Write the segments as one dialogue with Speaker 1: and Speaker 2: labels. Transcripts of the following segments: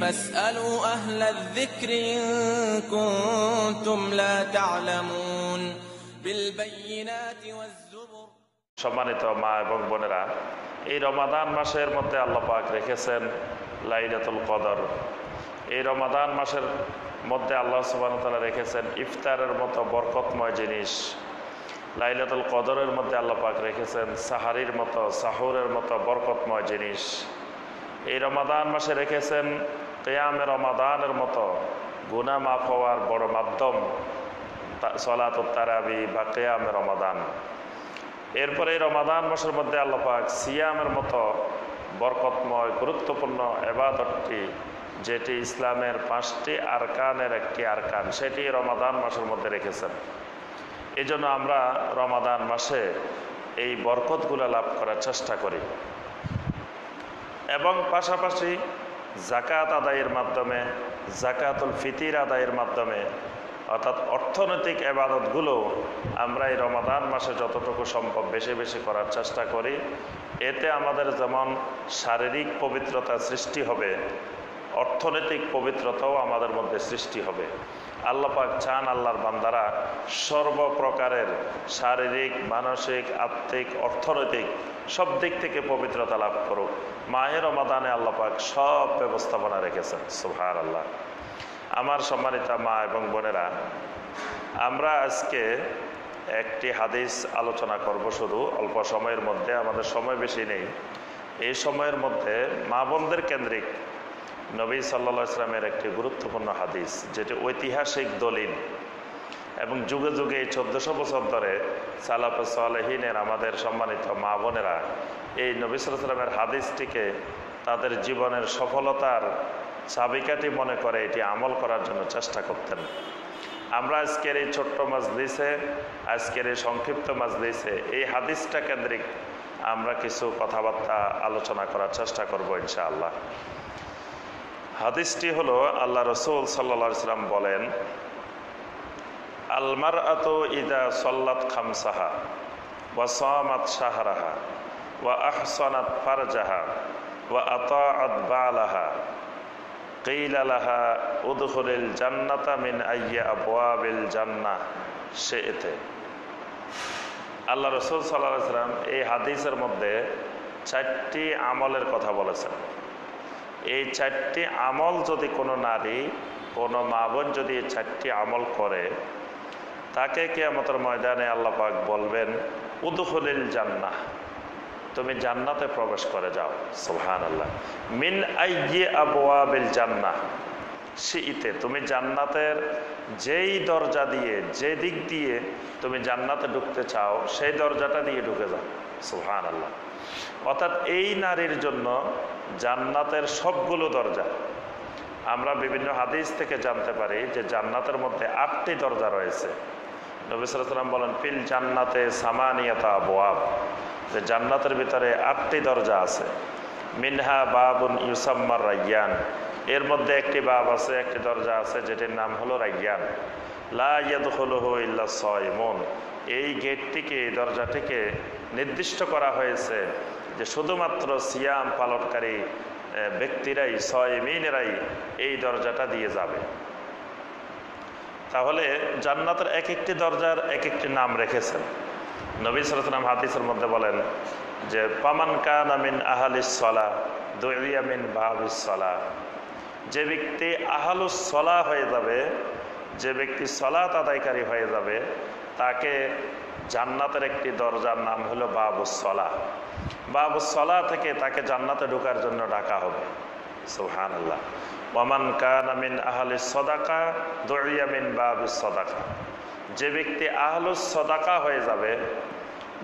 Speaker 1: فاسألوا أهل الذكر إن كنتم لا تعلمون بالبينات والزبر
Speaker 2: সম্মানিত মা এবং বোনেরা এই রমাদান মাসের মধ্যে আল্লাহ পাক রেখেছেন লাইলাতুল কদর এই রমাদান মাসের মধ্যে আল্লাহ সুবাহ তালা রেখেছেন ইফতারের মতো বরকতময় জিনিস লাইলাতুল কদরের মধ্যে আল্লাহ পাক রেখেছেন সাহারির মতো সাহুরের মতো বরকতময় জিনিস এই রমাদান মাসে রেখেছেন কেয়ামে রমাদানের মতো গুনা মাফ হওয়ার বড় মাধ্যম সলাত তারাবি বা কেয়ামে রমাদান। এরপরে এই রমাদান মাসের মধ্যে আল্লাপাক সিয়ামের মতো বরকতময়, গুরুত্বপূর্ণ এবাদতটি, যেটি ইসলামের পাঁচটি আরকানের একটি আরকান, সেটি রমাদান মাসের মধ্যে রেখেছেন। এই জন্য আমরা রমাদান মাসে এই বরকতগুলো লাভ করার চেষ্টা করি। এবং পাশাপাশি জাকাত আদায়ের মাধ্যমে জাকাতুল ফিতির আদায়ের মাধ্যমে, অর্থাৎ অর্থনৈতিক এবাদতগুলো আমরা এই রমাদান মাসে যতটুকু সম্ভব বেশি বেশি করার চেষ্টা করি। এতে আমাদের যেমন শারীরিক পবিত্রতা সৃষ্টি হবে, অর্থনৈতিক পবিত্রতাও আমাদের মধ্যে সৃষ্টি হবে। আল্লাপাক চান আল্লাহর বান্দারা সর্বপ্রকারের শারীরিক, মানসিক, আত্মিক, অর্থনৈতিক সব দিক থেকে পবিত্রতা লাভ করুক। মায়ের রমাদানে আল্লাপাক সব ব্যবস্থাপনা রেখেছেন। সুহার আল্লাহ আমার সম্মানিতা মা এবং বোনেরা, আমরা আজকে একটি হাদিস আলোচনা করব শুধু অল্প সময়ের মধ্যে, আমাদের সময় বেশি নেই। এই সময়ের মধ্যে মা বোনদের কেন্দ্রিক নবী সাল্লা ইসলামের একটি গুরুত্বপূর্ণ হাদিস, যেটি ঐতিহাসিক দলিল। এবং যুগে যুগে এই চোদ্দশো বছর ধরে সালাফ সালেহিনের, আমাদের সম্মানিত মা বোনেরা এই নবী সাল্লামের হাদিসটিকে তাদের জীবনের সফলতার চাবিকাটি মনে করে এটি আমল করার জন্য চেষ্টা করতেন। আমরা আজকের এই ছোট্ট মাজলিসে, আজকের এই সংক্ষিপ্ত মাজলিসে এই হাদিসটা কেন্দ্রিক আমরা কিছু কথাবার্তা আলোচনা করার চেষ্টা করব ইনশাআল্লাহ। হাদিসটি হল আল্লাহ রসুল সাল্লা সাল্লাম বলেন আলমার আত ইদা সল্লাত খামসাহা ওয়া সামাত সাহারাহা ওয়া আহসনাত ফারজাহা ওয়া আতা আত বালাহা। কেইলা লাহা উদখলিল জান্নাতা মিন আইয়া আবওয়াবিল জান্নাহ। সে এতে। আল্লাহ রসুল সাল্লাহ সাল্লাম এই হাদিসের মধ্যে চারটি আমলের কথা বলেছেন। এই চারটি আমল যদি কোনো নারী, কোনো মা বোন যদি এই চারটি আমল করে, তাকে কেয়ামতের ময়দানে আল্লাহ পাক বলবেন, উদুখলিল জান্নাহ। তুমি জান্নাতে প্রবেশ করে যাও সোহান আল্লাহ মিন আইয়ে আবুয়াবিল জান্নাহ। শীতে তুমি জান্নাতের যেই দরজা দিয়ে, যে দিক দিয়ে তুমি জান্নাতে ঢুকতে চাও, সেই দরজাটা দিয়ে ঢুকে যাও সোহান আল্লাহ অর্থাৎ এই নারীর জন্য জান্নাতের সবগুলো দরজা। আমরা বিভিন্ন হাদিস থেকে জানতে পারি যে জান্নাতের মধ্যে আটটি দরজা রয়েছে। নবিসাম বলেন পিল জান্নাতে সামানিয়তা আবুয়াব যে জান্নাতের ভিতরে আটটি দরজা আছে। মিনহা বাবুন ইউসাম্মার রাইয়ান। এর মধ্যে একটি বাব আছে, একটি দরজা আছে, যেটির নাম হলো রাইয়ান। লাইয়াদুলহ ইল্লা সয়মন এই গেটটিকে, এই দরজাটিকে নির্দিষ্ট করা হয়েছে যে শুধুমাত্র সিয়াম পালনকারী ব্যক্তিরাই সয়মিনেরাই এই দরজাটা দিয়ে যাবে। তাহলে জান্নাতের এক একটি দরজার এক একটি নাম রেখেছেন। নবী সালাম হাদিসের মধ্যে বলেন যে, পামান কান আমিন আহালিসলা দৈয়ামিন বাহাবিসলা যে ব্যক্তি আহালুসলা হয়ে যাবে, যে ব্যক্তি সলাত আদায়কারী হয়ে যাবে, তাকে জান্নাতের একটি দরজার নাম হলো বাবুসলা বাবুসলা থেকে তাকে জান্নাতে ঢোকার জন্য ডাকা হবে। সুহান আল্লাহ ওমান কান আমিন আহলি সদাকা দরিয়ামিন বাবুস সদাকা যে ব্যক্তি আহলুস সদাকা হয়ে যাবে,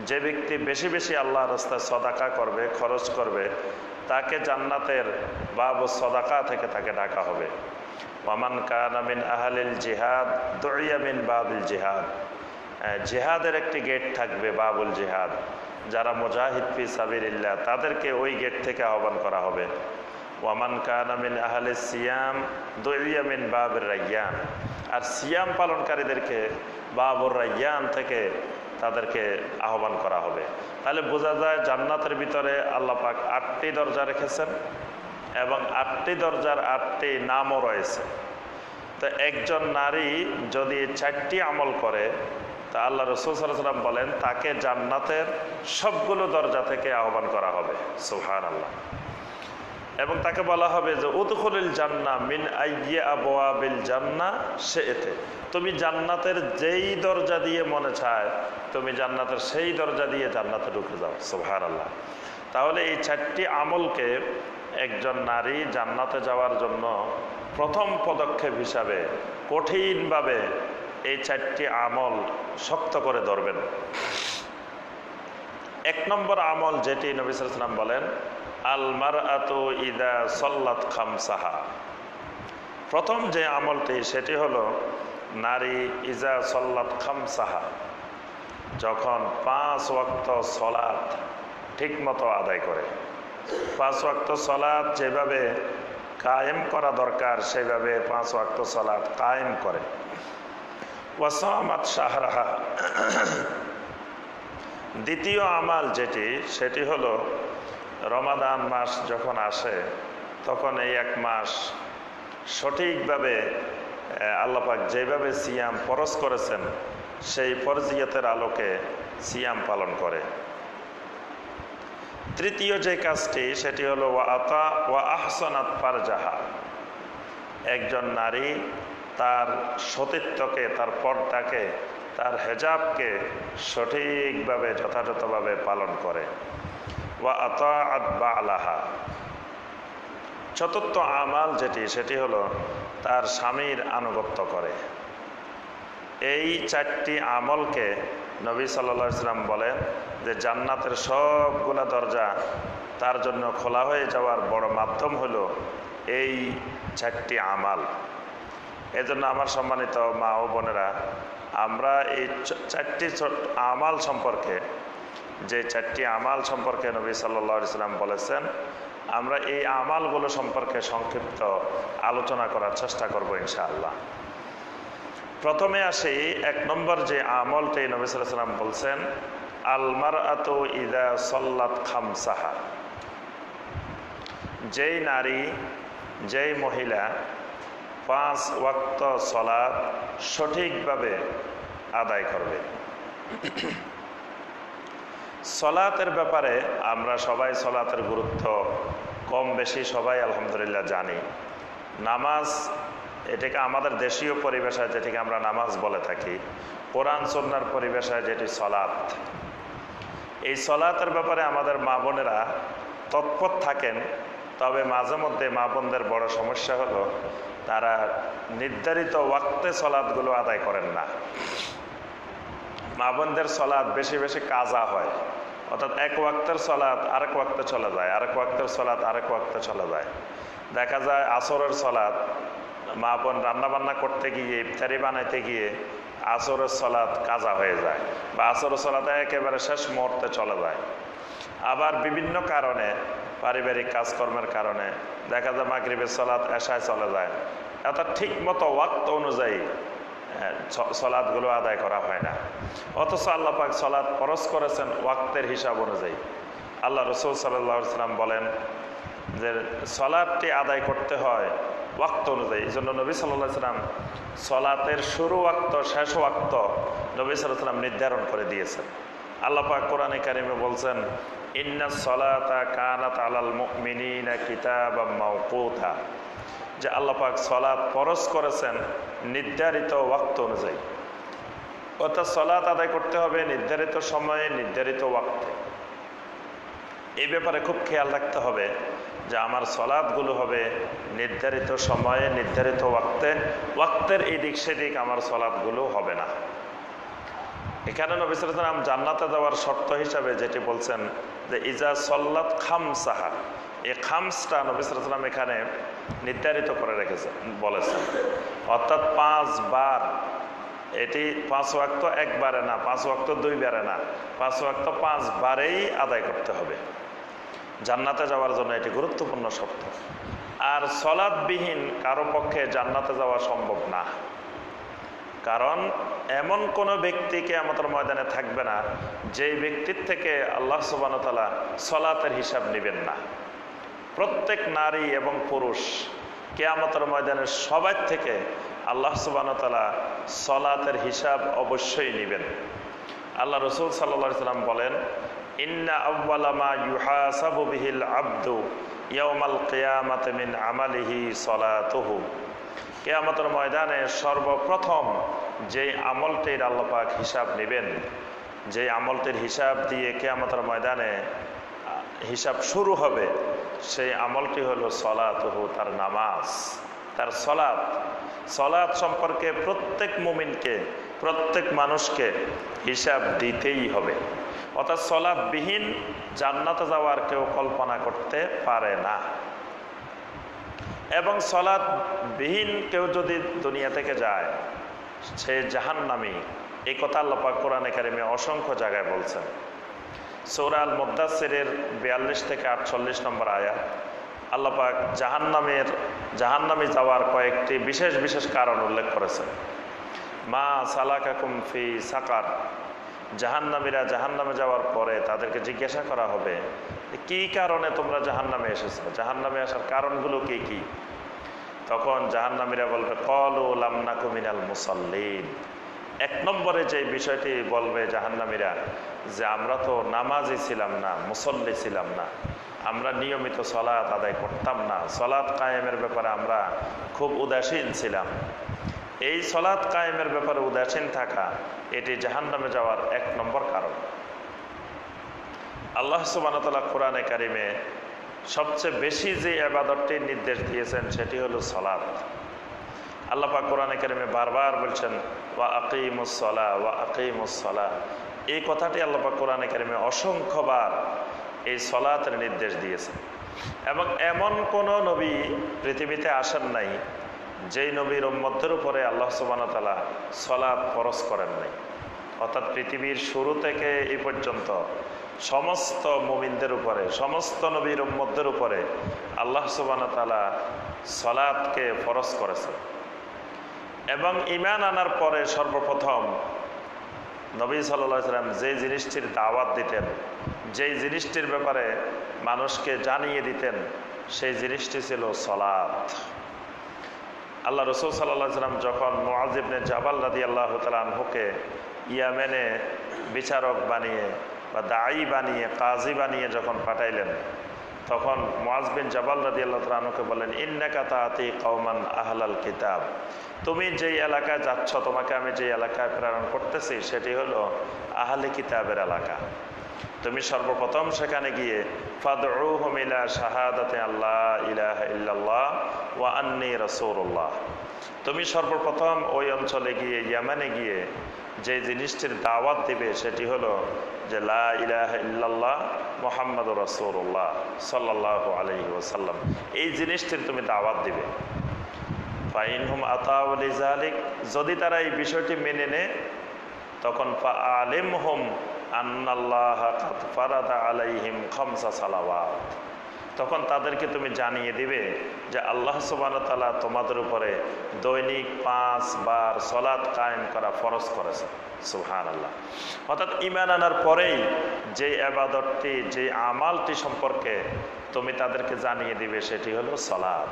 Speaker 2: যে ব্যক্তি বেশি বেশি আল্লাহ রাস্তায় সদাকা করবে, খরচ করবে, তাকে জান্নাতের বাবু সদাকা থেকে তাকে ডাকা হবে। ওয়ামান কানামিন আহালিল জিহাদ দরিয়ামিন বাবুল জিহাদ। জেহাদের একটি গেট থাকবে বাবুল জিহাদ, যারা মুজাহিদ ফি সাবিরিল্লাহ তাদেরকে ওই গেট থেকে আহ্বান করা হবে। ওয়ামান কানামিন আহলে সিয়াম দরিয়ামিন বাবুর রাইয়ান, আর সিয়াম পালনকারীদেরকে বাবুর রাইয়ান থেকে তাদেরকে আহ্বান করা হবে। তাহলে বোঝা যায় জান্নাতের ভিতরে আল্লাহ পাক আটটি দরজা রেখেছেন এবং আটটি দরজার আটটি নামও রয়েছে। তো একজন নারী যদি চারটি আমল করে তা আল্লাহ রসুল সাল্লাম বলেন, তাকে জান্নাতের সবগুলো দরজা থেকে আহ্বান করা হবে। সুহান আল্লাহ এবং তাকে বলা হবে যে, উদখলিল জান্না মিন আইয়ে আবোয়া বিল জান্না সে এতে তুমি জান্নাতের যেই দরজা দিয়ে মনে চায়, তুমি জান্নাতের সেই দরজা দিয়ে জান্নাতে ঢুকে যাও। সুহার আল্লাহ তাহলে এই চারটি আমলকে একজন নারী জান্নাতে যাওয়ার জন্য প্রথম পদক্ষেপ হিসাবে কঠিনভাবে এই চারটি আমল শক্ত করে ধরবেন। এক নম্বর আমল যেটি নবী সালাম বলেন আলমার আতো ইদা সল্লাত খামসাহা। প্রথম যে আমলটি, সেটি হলো নারী ইজা সল্লাত খামসাহা, যখন পাঁচ ওয়াক্ত সলাৎ ঠিকমতো আদায় করে। পাঁচ ওয়াক্ত সলাৎ যেভাবে কায়েম করা দরকার, সেভাবে পাঁচ ওয়াক্ত সলাৎ কায়েম করে। ওয়াসামাত শাহরাহা। দ্বিতীয় আমাল যেটি, সেটি হলো রমাদান মাস যখন আসে, তখন এই এক মাস সঠিকভাবে আল্লাপাক যেভাবে সিয়াম পরশ করেছেন, সেই ফরজিয়তের আলোকে সিয়াম পালন করে। তৃতীয় যে কাজটি, সেটি হলো ওয়া আতা, ওয়া আহসানাত পারজাহা একজন নারী তার সতীত্বকে, তার পর্দাকে, তার হেজাবকে সঠিকভাবে, যথাযথভাবে পালন করে। ওয়া আতা বা আলাহা চতুর্থ আমাল যেটি, সেটি হলো তার স্বামীর আনুগত্য করে। এই চারটি আমলকে নবী সাল্লা ইসলাম বলেন যে, জান্নাতের সবগুলা দরজা তার জন্য খোলা হয়ে যাওয়ার বড় মাধ্যম হলো এই চারটি আমাল। এজন্য আমার সম্মানিত মা ও বোনেরা, আমরা এই চারটি আমাল সম্পর্কে, যে চারটি আমাল সম্পর্কে নবী সাল্লা ইসলাম বলেছেন, আমরা এই আমালগুলো সম্পর্কে সংক্ষিপ্ত আলোচনা করার চেষ্টা করব ইনশাআল্লাহ। প্রথমে আসি এক নম্বর যে আমলটি নবী সাল্লাম বলছেন আলমার আত ইদা সল্লাত খামসাহা। যেই নারী, যেই মহিলা পাঁচ ওয়াক্ত সলাদ সঠিকভাবে আদায় করবে। সলাতের ব্যাপারে আমরা সবাই সলাতের গুরুত্ব কম বেশি সবাই আলহামদুলিল্লাহ জানি। নামাজ এটাকে আমাদের দেশীয় পরিবেশায় যেটিকে আমরা নামাজ বলে থাকি, কোরআন সন্ন্যার পরিবেশায় যেটি সলাৎ। এই সলাতের ব্যাপারে আমাদের মা বোনেরা তৎপর থাকেন তবে মাঝে মধ্যে মা বোনদের বড় সমস্যা হলো তারা নির্ধারিত ওয়াক্তে সলাদগুলো আদায় করেন না। মা বোনদের সলাদ বেশি বেশি কাজা হয়। অর্থাৎ এক ওয়াক্তের সলাদ আরেক ওয়াক্তে চলে যায়, আরেক ওয়াক্তের সলাদ আরেক ওয়াক্তে চলে যায়। দেখা যায় আসরের সলাদ, মা বোন রান্নাবান্না করতে গিয়ে, ইফতারি বানাইতে গিয়ে আসরের সলাদ কাজা হয়ে যায় বা আসরের সলাদ একেবারে শেষ মুহূর্তে চলে যায়। আবার বিভিন্ন কারণে পারিবারিক কাজকর্মের কারণে। দেখা যায় মাগরিবের সলাদ এসায় চলে যায়। অর্থাৎ ঠিক মতো ওয়াক্ত অনুযায়ী সলাদগুলো আদায় করা হয় না। অথচ আল্লাহ পাক সলাদ খরচ করেছেন ওয়াক্তের হিসাব অনুযায়ী। আল্লাহ রসুল সাল্লাম বলেন যে সলাদটি আদায় করতে হয় ওয়াক্ত অনুযায়ী। এই জন্য নবী সাল্লাহ সাল্লাম সলাতের শুরু ওয়াক্ত, শেষ ওয়াক্ত নবী সাল্লাহ সাল্লাম নির্ধারণ করে দিয়েছেন। আল্লাহ পাক কোরআনে কারিমে বলছেন, ইন্না সলাতা কানাত আলাল মুমিনিনা কিতাবা মাওকুতা যে আল্লাপাক সলাৎ পরশ করেছেন নির্ধারিত ওয়াক্ত অনুযায়ী। অর্থাৎ সলাৎ আদায় করতে হবে নির্ধারিত সময়ে, নির্ধারিত ওয়াক্তে। এই ব্যাপারে খুব খেয়াল রাখতে হবে যে আমার সলাদগুলো হবে নির্ধারিত সময়ে, নির্ধারিত ওয়াক্তে। ওয়াক্তের এই দিক সেদিক আমার সলাদগুলো হবে না। এখানে নবিসাম জান্নাতে দেওয়ার শর্ত হিসাবে যেটি বলছেন যে ইজা সল্লাত খামসাহা, এই খামসটা নবিসাম এখানে নির্ধারিত করে রেখেছেন, বলেছেন। অর্থাৎ পাঁচবার এটি পাঁচ ওয়াক্ত একবারে না, পাঁচ ওয়াক্ত দুইবারে না, পাঁচ ওয়াক্ত পাঁচবারেই আদায় করতে হবে। জান্নাতে যাওয়ার জন্য এটি গুরুত্বপূর্ণ শর্ত। আর সলাদবিহীন কারও পক্ষে জান্নাতে যাওয়া সম্ভব না। কারণ এমন কোনো ব্যক্তিকে আমাদের ময়দানে থাকবে না, যেই ব্যক্তির থেকে আল্লাহ সুবানতালা সলাতের হিসাব নেবেন না। প্রত্যেক নারী এবং পুরুষ কেয়ামতের ময়দানের সবার থেকে আল্লাহ সুবানতালা সলাতের হিসাব অবশ্যই নেবেন। আল্লাহ রসুল সাল্লা সাল্লাম বলেন, ইন্না আব্বালামা বিহিল আব্দু ইয়াউমাল কিয়ামাতে মিন আমালিহি সলাতুহু। কেয়ামতের ময়দানে সর্বপ্রথম যে আমলটির আল্লাপাক হিসাব নেবেন, যে আমলটির হিসাব দিয়ে কেয়ামতের ময়দানে হিসাব শুরু হবে, সেই আমলটি হলো সলাতুহু, তার নামাজ। তার সলাৎ। সলাৎ সম্পর্কে প্রত্যেক মুমিনকে, প্রত্যেক মানুষকে হিসাব দিতেই হবে। অর্থাৎ সলাৎবিহীন জান্নাতে যাওয়ার কেউ কল্পনা করতে পারে না। এবং সলাৎবিহীন কেউ যদি দুনিয়া থেকে যায়, সে জাহান জাহান্নামি। এই কথা আল্লাপাক কোরআনে কারিমে অসংখ্য জায়গায় বলছেন। সৌরাল মুদাসিরের বিয়াল্লিশ থেকে আটচল্লিশ নম্বর আয়াত। আল্লাপাক জাহান্নামের, জাহান্নামে যাওয়ার কয়েকটি বিশেষ বিশেষ কারণ উল্লেখ করেছেন। মা সালাকা কুমফি সাকার। জাহান্নামীরা জাহান্নামে যাওয়ার পরে তাদেরকে জিজ্ঞাসা করা হবে কি কারণে তোমরা জাহান্নামে এসেছ? জাহান্নামে আসার কারণগুলো কি কি? তখন জাহান্নামীরা বলবে, কল ও লামনাকু মিনাল মুসল্লিন। এক নম্বরে যে বিষয়টি বলবে জাহান্নামীরা, যে আমরা তো নামাজই ছিলাম না, মুসল্লি ছিলাম না। আমরা নিয়মিত সলাৎ আদায় করতাম না। সলাৎ কায়েমের ব্যাপারে আমরা খুব উদাসীন ছিলাম। এই সলাৎ কায়েমের ব্যাপারে উদাসীন থাকা এটি জাহান্নামে যাওয়ার এক নম্বর কারণ। আল্লাহ সুবানতাল্লাহ কোরআনে কারিমে সবচেয়ে বেশি যে আবাদতটির নির্দেশ দিয়েছেন, সেটি হলো সলাৎ। আল্লাহ পাক কোরআনে কারিমে বারবার বলছেন, ওয়া আকিমুসলা ওয়া আকিমুসলা এই কথাটি আল্লাহ পাক কোরআনে কারিমে অসংখ্যবার এই সলাতের নির্দেশ দিয়েছেন। এবং এমন কোনো নবী পৃথিবীতে আসেন নাই যেই নবীর উম্মতের উপরে আল্লাহ সুবানতালা সলাৎ ফরস করেন নাই। অর্থাৎ পৃথিবীর শুরু থেকে এই পর্যন্ত সমস্ত মুমিনদের উপরে, সমস্ত নবীর উম্মদের উপরে আল্লাহ সুবানতালা সলাৎকে ফরস করেছেন এবং ইমান আনার পরে সর্বপ্রথম নবী সাল্লা সাল্লাম যে জিনিসটির দাওয়াত দিতেন, যেই জিনিসটির ব্যাপারে মানুষকে জানিয়ে দিতেন, সেই জিনিসটি ছিল সলাৎ আল্লাহ রসুল সাল্লাহ সাল্লাম যখন মোয়াজিবনে জাবাল রাদি আল্লাহ তালহুকে ইয়ামেনে বিচারক বানিয়ে বা দায়ী বানিয়ে, কাজী বানিয়ে যখন পাঠাইলেন, তখন মোয়াজবিন জাবাল রাদি আল্লাহ তালুকে বলেন ইন্নাকা তাতি কৌমান আহলাল কিতাব। তুমি যেই এলাকায় যাচ্ছ, তোমাকে আমি যেই এলাকায় প্রেরণ করতেছি, সেটি হলো আহলে কিতাবের এলাকা। তুমি সর্বপ্রথম সেখানে গিয়ে আল্লাহ তুমি সর্বপ্রথম ওই অঞ্চলে গিয়ে ইয়ামানে গিয়ে যে জিনিসটির দাওয়াত দিবে সেটি হলো যে লা ইল্লাল্লাহ মোহাম্মদ রসৌল্লাহ সাল্লাহ আলহি ওসাল্লাম এই জিনিসটির তুমি দাওয়াত দিবে। ফাইনহুম আতাউলি জালিক যদি তারা এই বিষয়টি মেনে নেয়, তখন ফা আলিম হুম আলাইহিম খামসা সালাওয়াত। তখন তাদেরকে তুমি জানিয়ে দিবে যে আল্লাহ সুবানতালা তোমাদের উপরে দৈনিক পাঁচ বার সলাৎ কায়েম করা ফরজ করেছে সুহান আল্লাহ অর্থাৎ ইমান আনার পরেই যে আবাদতটি যে আমালটি সম্পর্কে তুমি তাদেরকে জানিয়ে দিবে সেটি হলো সলাৎ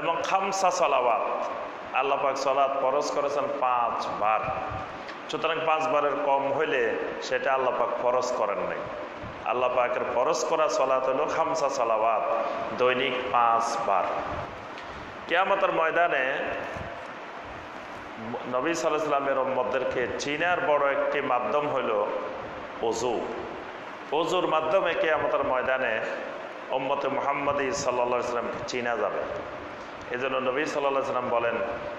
Speaker 2: এবং খামসা সলাওয়াত, আল্লাহ পাক সলাৎ ফরজ করেছেন পাঁচ বার। সুতরাং পাঁচবারের কম হইলে সেটা আল্লাহ পাক ফরজ করেন নাই। আল্লাহ পাকের ফরজ করা চলাত হলো খামসা সালাওয়াত, দৈনিক পাঁচ বার কেয়ামতের ময়দানে নবী সাল্লামের মধ্যেকে চীনার বড় একটি মাধ্যম হইল অজু অজুর মাধ্যমে কেয়ামতের ময়দানে ওম্মতে মোহাম্মদী সাল্লা সাল্লামকে চিনা যাবে। এই জন্য নবী সাল্লাহ সাল্লাম বলেন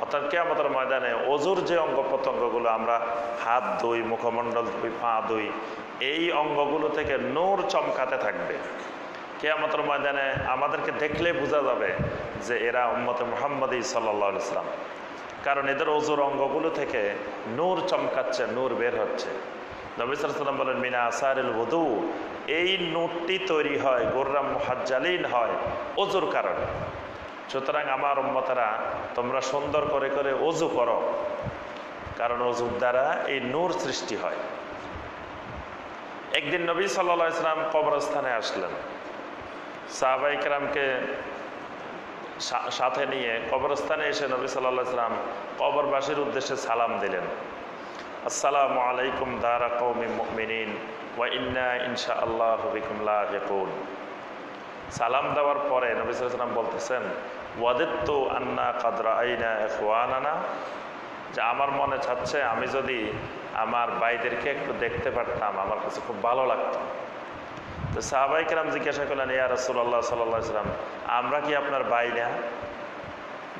Speaker 2: অর্থাৎ কেয়ামতের ময়দানে অজুর যে অঙ্গ প্রত্যঙ্গগুলো আমরা হাত ধুই মুখমণ্ডল ধুই পা ধুই এই অঙ্গগুলো থেকে নূর চমকাতে থাকবে। কেয়ামতের ময়দানে আমাদেরকে দেখলে বোঝা যাবে যে এরা উম্মতে মোহাম্মদী সাল্লা ইসলাম কারণ এদের অজুর অঙ্গগুলো থেকে নূর চমকাচ্ছে, নূর বের হচ্ছে। নবিসাম বলেন, মিনা আসারুল বধু এই নূরটি তৈরি হয়, গোর্রাম মুহাজ্জালিন হয় অজুর কারণে। সুতরাং আমার উম্মতেরা, তোমরা সুন্দর করে করে অজু করো। কারণ অজুর দ্বারা এই নূর সৃষ্টি হয়। একদিন নবী সাল্লা ইসলাম কবরস্থানে আসলেন। সাহবাইকরামকে সাথে নিয়ে কবরস্থানে এসে নবী সাল্লাহ সাল্লাম কবরবাসীর উদ্দেশ্যে সালাম দিলেন। আসসালামু আলাইকুম দারা কৌমি মিনিন ওয়া ইন্না ইনশা আল্লাহ হবিকুম লাহিকুন সালাম দেওয়ার পরে নবী সাল্লাম বলতেছেন ওয়াদিত্ত আন্না কাদরা আইনা এখওয়ানানা যে আমার মনে চাচ্ছে আমি যদি আমার ভাইদেরকে একটু দেখতে পারতাম, আমার কাছে খুব ভালো লাগতো। তো সাহাবাইকেরাম জিজ্ঞাসা করলেন, ইয়া রসুল্লাহ সাল্লাম আমরা কি আপনার ভাই না?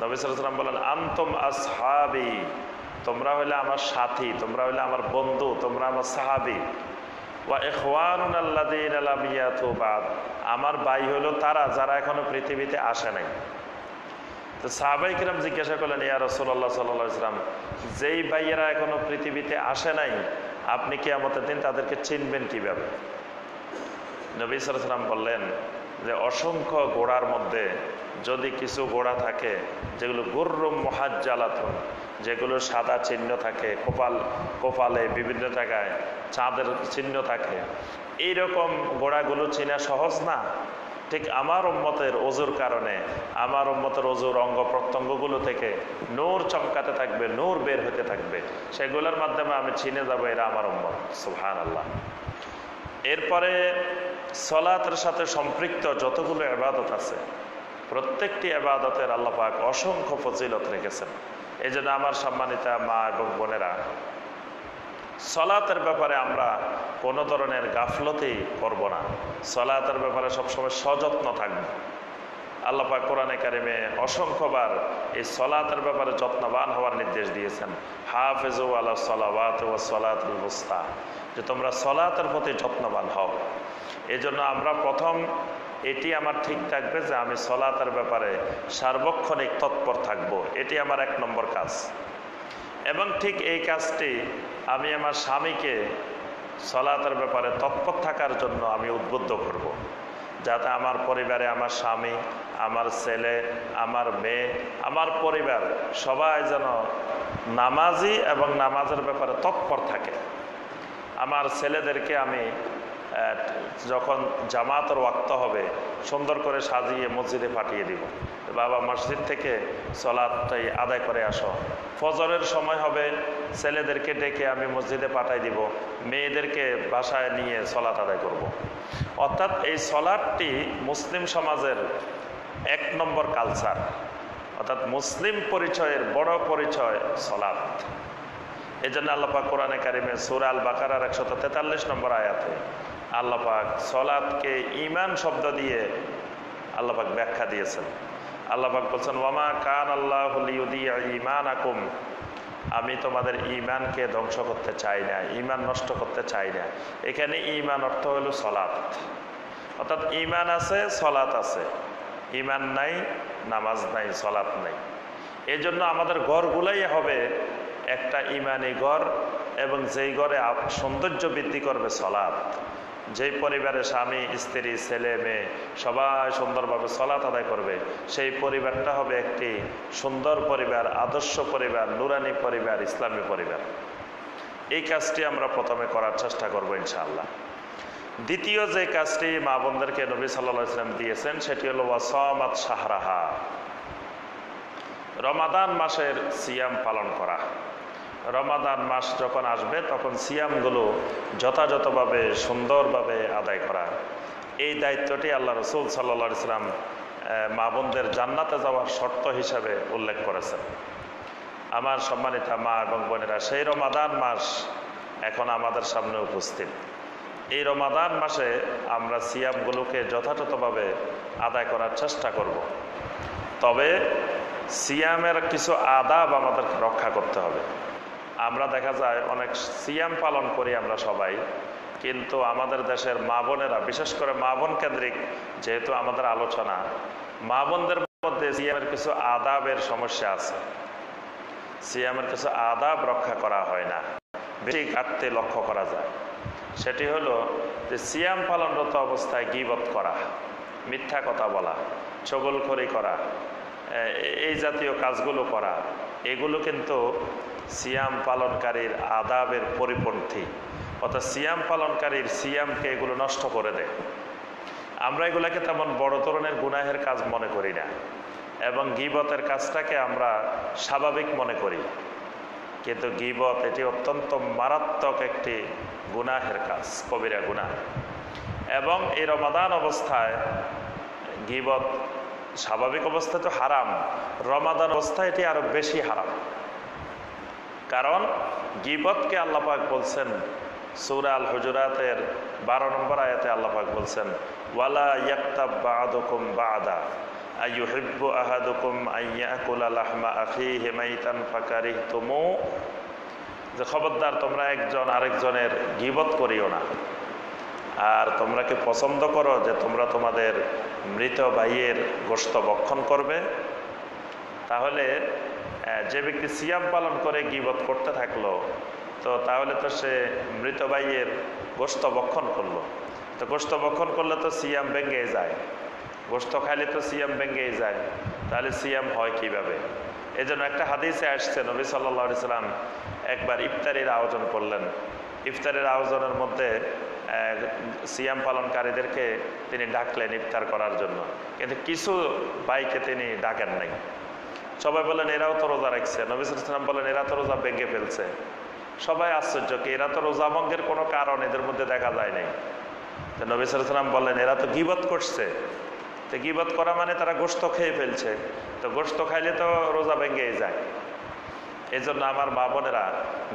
Speaker 2: নবী সাল্লাম বলেন আন্তম আসহাবি, তোমরা হইলে আমার সাথী, তোমরা হইলে আমার বন্ধু, তোমরা আমার সাহাবি। ওয়া আমার ভাই হলো তারা, যারা এখনও পৃথিবীতে আসে নাই। তো সাহাবাইকেরাম জিজ্ঞাসা করলেন, ইয়া রসুল্লাহ সাল্লাহ ইসলাম যেই ভাইয়েরা এখনও পৃথিবীতে আসে নাই, আপনি কি আমাদের দিন তাদেরকে চিনবেন কীভাবে? নবী সালাম বললেন যে, অসংখ্য গোড়ার মধ্যে যদি কিছু গোড়া থাকে, যেগুলো গুর্রুম মহাজ্জালাতন যেগুলো সাদা চিহ্ন থাকে, কোপাল, কোপালে বিভিন্ন জায়গায় চাঁদের চিহ্ন থাকে, এইরকম গোড়াগুলো চেনা সহজ না? ঠিক আমার উম্মতের অজুর কারণে, আমার উম্মতের অজুর অঙ্গ প্রত্যঙ্গগুলো থেকে নূর চমকাতে থাকবে, নূর বের হতে থাকবে। সেগুলোর মাধ্যমে আমি চিনে যাব এরা আমার উম্মত। সুহান আল্লাহ এরপরে সলাতের সাথে সম্পৃক্ত যতগুলো আবাদত আছে প্রত্যেকটি আবাদতের আল্লাপাক অসংখ্য ফজিলত রেখেছেন। এই জন্য আমার সম্মানিতা মা এবং বোনেরা, সলাতের ব্যাপারে আমরা কোনো ধরনের গাফলতেই করব না। সলাতের ব্যাপারে সবসময় সযত্ন থাকব। আল্লাপাক কোরআনে কারিমে অসংখ্যবার এই সলাতের ব্যাপারে যত্নবান হওয়ার নির্দেশ দিয়েছেন। হাফেজ আল্লাহ সলাওয়াত ও সলাতুল বুস্তা যে তোমরা সলাতের প্রতি যত্নবান হও। এই জন্য আমরা প্রথম এটি আমার ঠিক থাকবে যে আমি সলাতের ব্যাপারে সার্বক্ষণিক তৎপর থাকব। এটি আমার এক নম্বর কাজ। এবং ঠিক এই কাজটি আমি আমার স্বামীকে সলাতের ব্যাপারে তৎপর থাকার জন্য আমি উদ্বুদ্ধ করব। যাতে আমার পরিবারে আমার স্বামী, আমার ছেলে, আমার মেয়ে, আমার পরিবার সবাই যেন নামাজি এবং নামাজের ব্যাপারে তৎপর থাকে। আমার ছেলেদেরকে আমি যখন জামাতের ওয়াক্ত হবে, সুন্দর করে সাজিয়ে মসজিদে পাঠিয়ে দিব। বাবা মসজিদ থেকে সলাদটাই আদায় করে আসো। ফজরের সময় হবে, ছেলেদেরকে ডেকে আমি মসজিদে পাঠাই দিব। মেয়েদেরকে বাসায় নিয়ে সলাৎ আদায় করব। অর্থাৎ এই সলাদটি মুসলিম সমাজের এক নম্বর কালচার অর্থাৎ মুসলিম পরিচয়ের বড় পরিচয় এই জন্য আল্লাপাক কোরআনে কারিমে সুরাল বাকারার একশত তেতাল্লিশ নম্বর আয়াতে আল্লাপাক সলাদকে ইমান শব্দ দিয়ে আল্লাপাক ব্যাখ্যা দিয়েছেন। আল্লাপাক বলছেন, ওয়ামা কান আল্লাহ ইমান আকুম আমি তোমাদের ইমানকে ধ্বংস করতে চাই না ইমান নষ্ট করতে চাই না। এখানে ইমান অর্থ হলো সলাৎ। অর্থাৎ ইমান আছে, সলাৎ আছে। ইমান নাই, নামাজ নাই, সলাৎ নাই। এই জন্য আমাদের ঘরগুলাই হবে একটা ইমানি ঘর এবং যেই ঘরে সৌন্দর্য বৃদ্ধি করবে সলাৎ। যেই পরিবারে স্বামী, স্ত্রী, ছেলে, মেয়ে সবাই সুন্দরভাবে সলাৎ আদায় করবে, সেই পরিবারটা হবে একটি সুন্দর পরিবার, আদর্শ পরিবার, নুরানি পরিবার, ইসলামী পরিবার। এই কাজটি আমরা প্রথমে করার চেষ্টা করব ইনশাআল্লাহ। দ্বিতীয় যে কাজটি মা বোনদেরকে নবী সাল্লা ইসলাম দিয়েছেন, সেটি হলো ওয়াসমাত শাহরাহা। রমাদান মাসের সিয়াম পালন করা। রমাদান মাস যখন আসবে, তখন সিয়ামগুলো যথাযথভাবে, সুন্দরভাবে আদায় করা। এই দায়িত্বটি আল্লাহ রসুল সাল্লা ইসলাম মা বোনদের জান্নাতে যাওয়ার শর্ত হিসাবে উল্লেখ করেছেন। আমার সম্মানিতা মা এবং বোনেরা, সেই রমাদান মাস এখন আমাদের সামনে উপস্থিত। এই রমাদান মাসে আমরা সিয়ামগুলোকে যথাযথভাবে আদায় করার চেষ্টা করব। তবে সিয়ামের কিছু আদাব আমাদেরকে রক্ষা করতে হবে। আমরা দেখা যায় অনেক সিয়াম পালন করি আমরা সবাই, কিন্তু আমাদের দেশের মা বোনেরা, বিশেষ করে মা বোন কেন্দ্রিক যেহেতু আমাদের আলোচনা, মা বোনদের মধ্যে সিয়ামের কিছু আদাবের সমস্যা আছে। সিয়ামের কিছু আদাব রক্ষা করা হয় না। বেশি ঘাটতে লক্ষ্য করা যায়। সেটি হলো যে সিয়াম পালনরত অবস্থায় গিবত করা, মিথ্যা কথা বলা চগলখড়ি করা এই জাতীয় কাজগুলো করা, এগুলো কিন্তু সিয়াম পালনকারীর আদাবের পরিপন্থী। অর্থাৎ সিয়াম পালনকারীর সিয়ামকে এগুলো নষ্ট করে দেয়। আমরা এগুলাকে তেমন বড় ধরনের গুনাহের কাজ মনে করি না। এবং গিবতের কাজটাকে আমরা স্বাভাবিক মনে করি। কিন্তু গিবত এটি অত্যন্ত মারাত্মক একটি গুনাহের কাজ, কবিরা গুনাহ। এবং এই রমাদান অবস্থায় গিবত স্বাভাবিক অবস্থা তো হারাম। রমাদান অবস্থায় এটি আরও বেশি হারাম। কারণ গিবতকে আল্লাপাক বলছেন সৌরা আল হুজুরাতের বারো নম্বর আয়াতে আল্লাপাক বলছেন, ওয়ালা ইয়াক্তাব বাদুকুম বাদা, আইয়ুহিব্বু আহাদুকুম আইয়াকুলা লাহমা আখিহি মাইতান ফাকারিহতুমু যে খবরদার তোমরা একজন আরেকজনের গিবত করিও না। আর তোমরা কি পছন্দ করো যে তোমরা তোমাদের মৃত ভাইয়ের গোস্ত বক্ষণ করবে? তাহলে যে ব্যক্তি সিয়াম পালন করে গিবত করতে থাকল, তো তাহলে তো সে মৃত ভাইয়ের গোস্ত বক্ষণ করল। তো গোস্ত বক্ষণ করলে তো সিয়াম ভেঙে যায়। গোস্ত খাইলে তো সিয়াম ভেঙে যায়। তাহলে সিয়াম হয় কীভাবে? এই জন্য একটা হাদিসে আসছে, নবী সাল্লা সাল্লাম একবার ইফতারির আয়োজন করলেন। ইফতারের আয়োজনের মধ্যে সিয়াম পালনকারীদেরকে তিনি ডাকলেন ইফতার করার জন্য। কিন্তু কিছু বাইকে তিনি ডাকেন নাই। সবাই বলেন, এরাও তো রোজা রাখছে। নবিসাম বলেন, এরা তো রোজা ভেঙে ফেলছে। সবাই আশ্চর্য কি, এরা তো রোজা ভঙ্গের কোনো কারণ এদের মধ্যে দেখা যায় নাই। নবিসাম বললেন এরা তো গিবত করছে। তো গিবত করা মানে তারা গোস্ত খেয়ে ফেলছে। তো গোস্ত খাইলে তো রোজা ভেঙে যায়। এই জন্য আমার মা বোনেরা,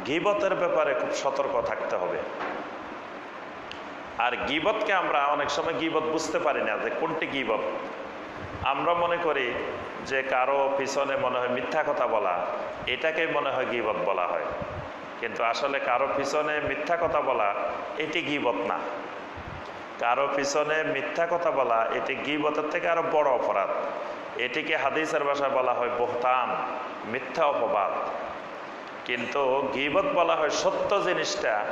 Speaker 2: গিবতের ব্যাপারে খুব সতর্ক থাকতে হবে। আর গিবতকে আমরা অনেক সময় গিবত বুঝতে পারি না যে কোনটি গিবত। আমরা মনে করি যে কারও পিছনে মনে হয় মিথ্যা কথা বলা, এটাকেই মনে হয় গিবত বলা হয়। কিন্তু আসলে কারও পিছনে মিথ্যা কথা বলা, এটি গিবত না। কারও পিছনে মিথ্যা কথা বলা, এটি গিবতের থেকে আরও বড় অপরাধ। এটিকে হাদিসের ভাষায় বলা হয় বহতান, মিথ্যা অপবাদ। কিন্তু গিবত বলা হয় সত্য জিনিসটা,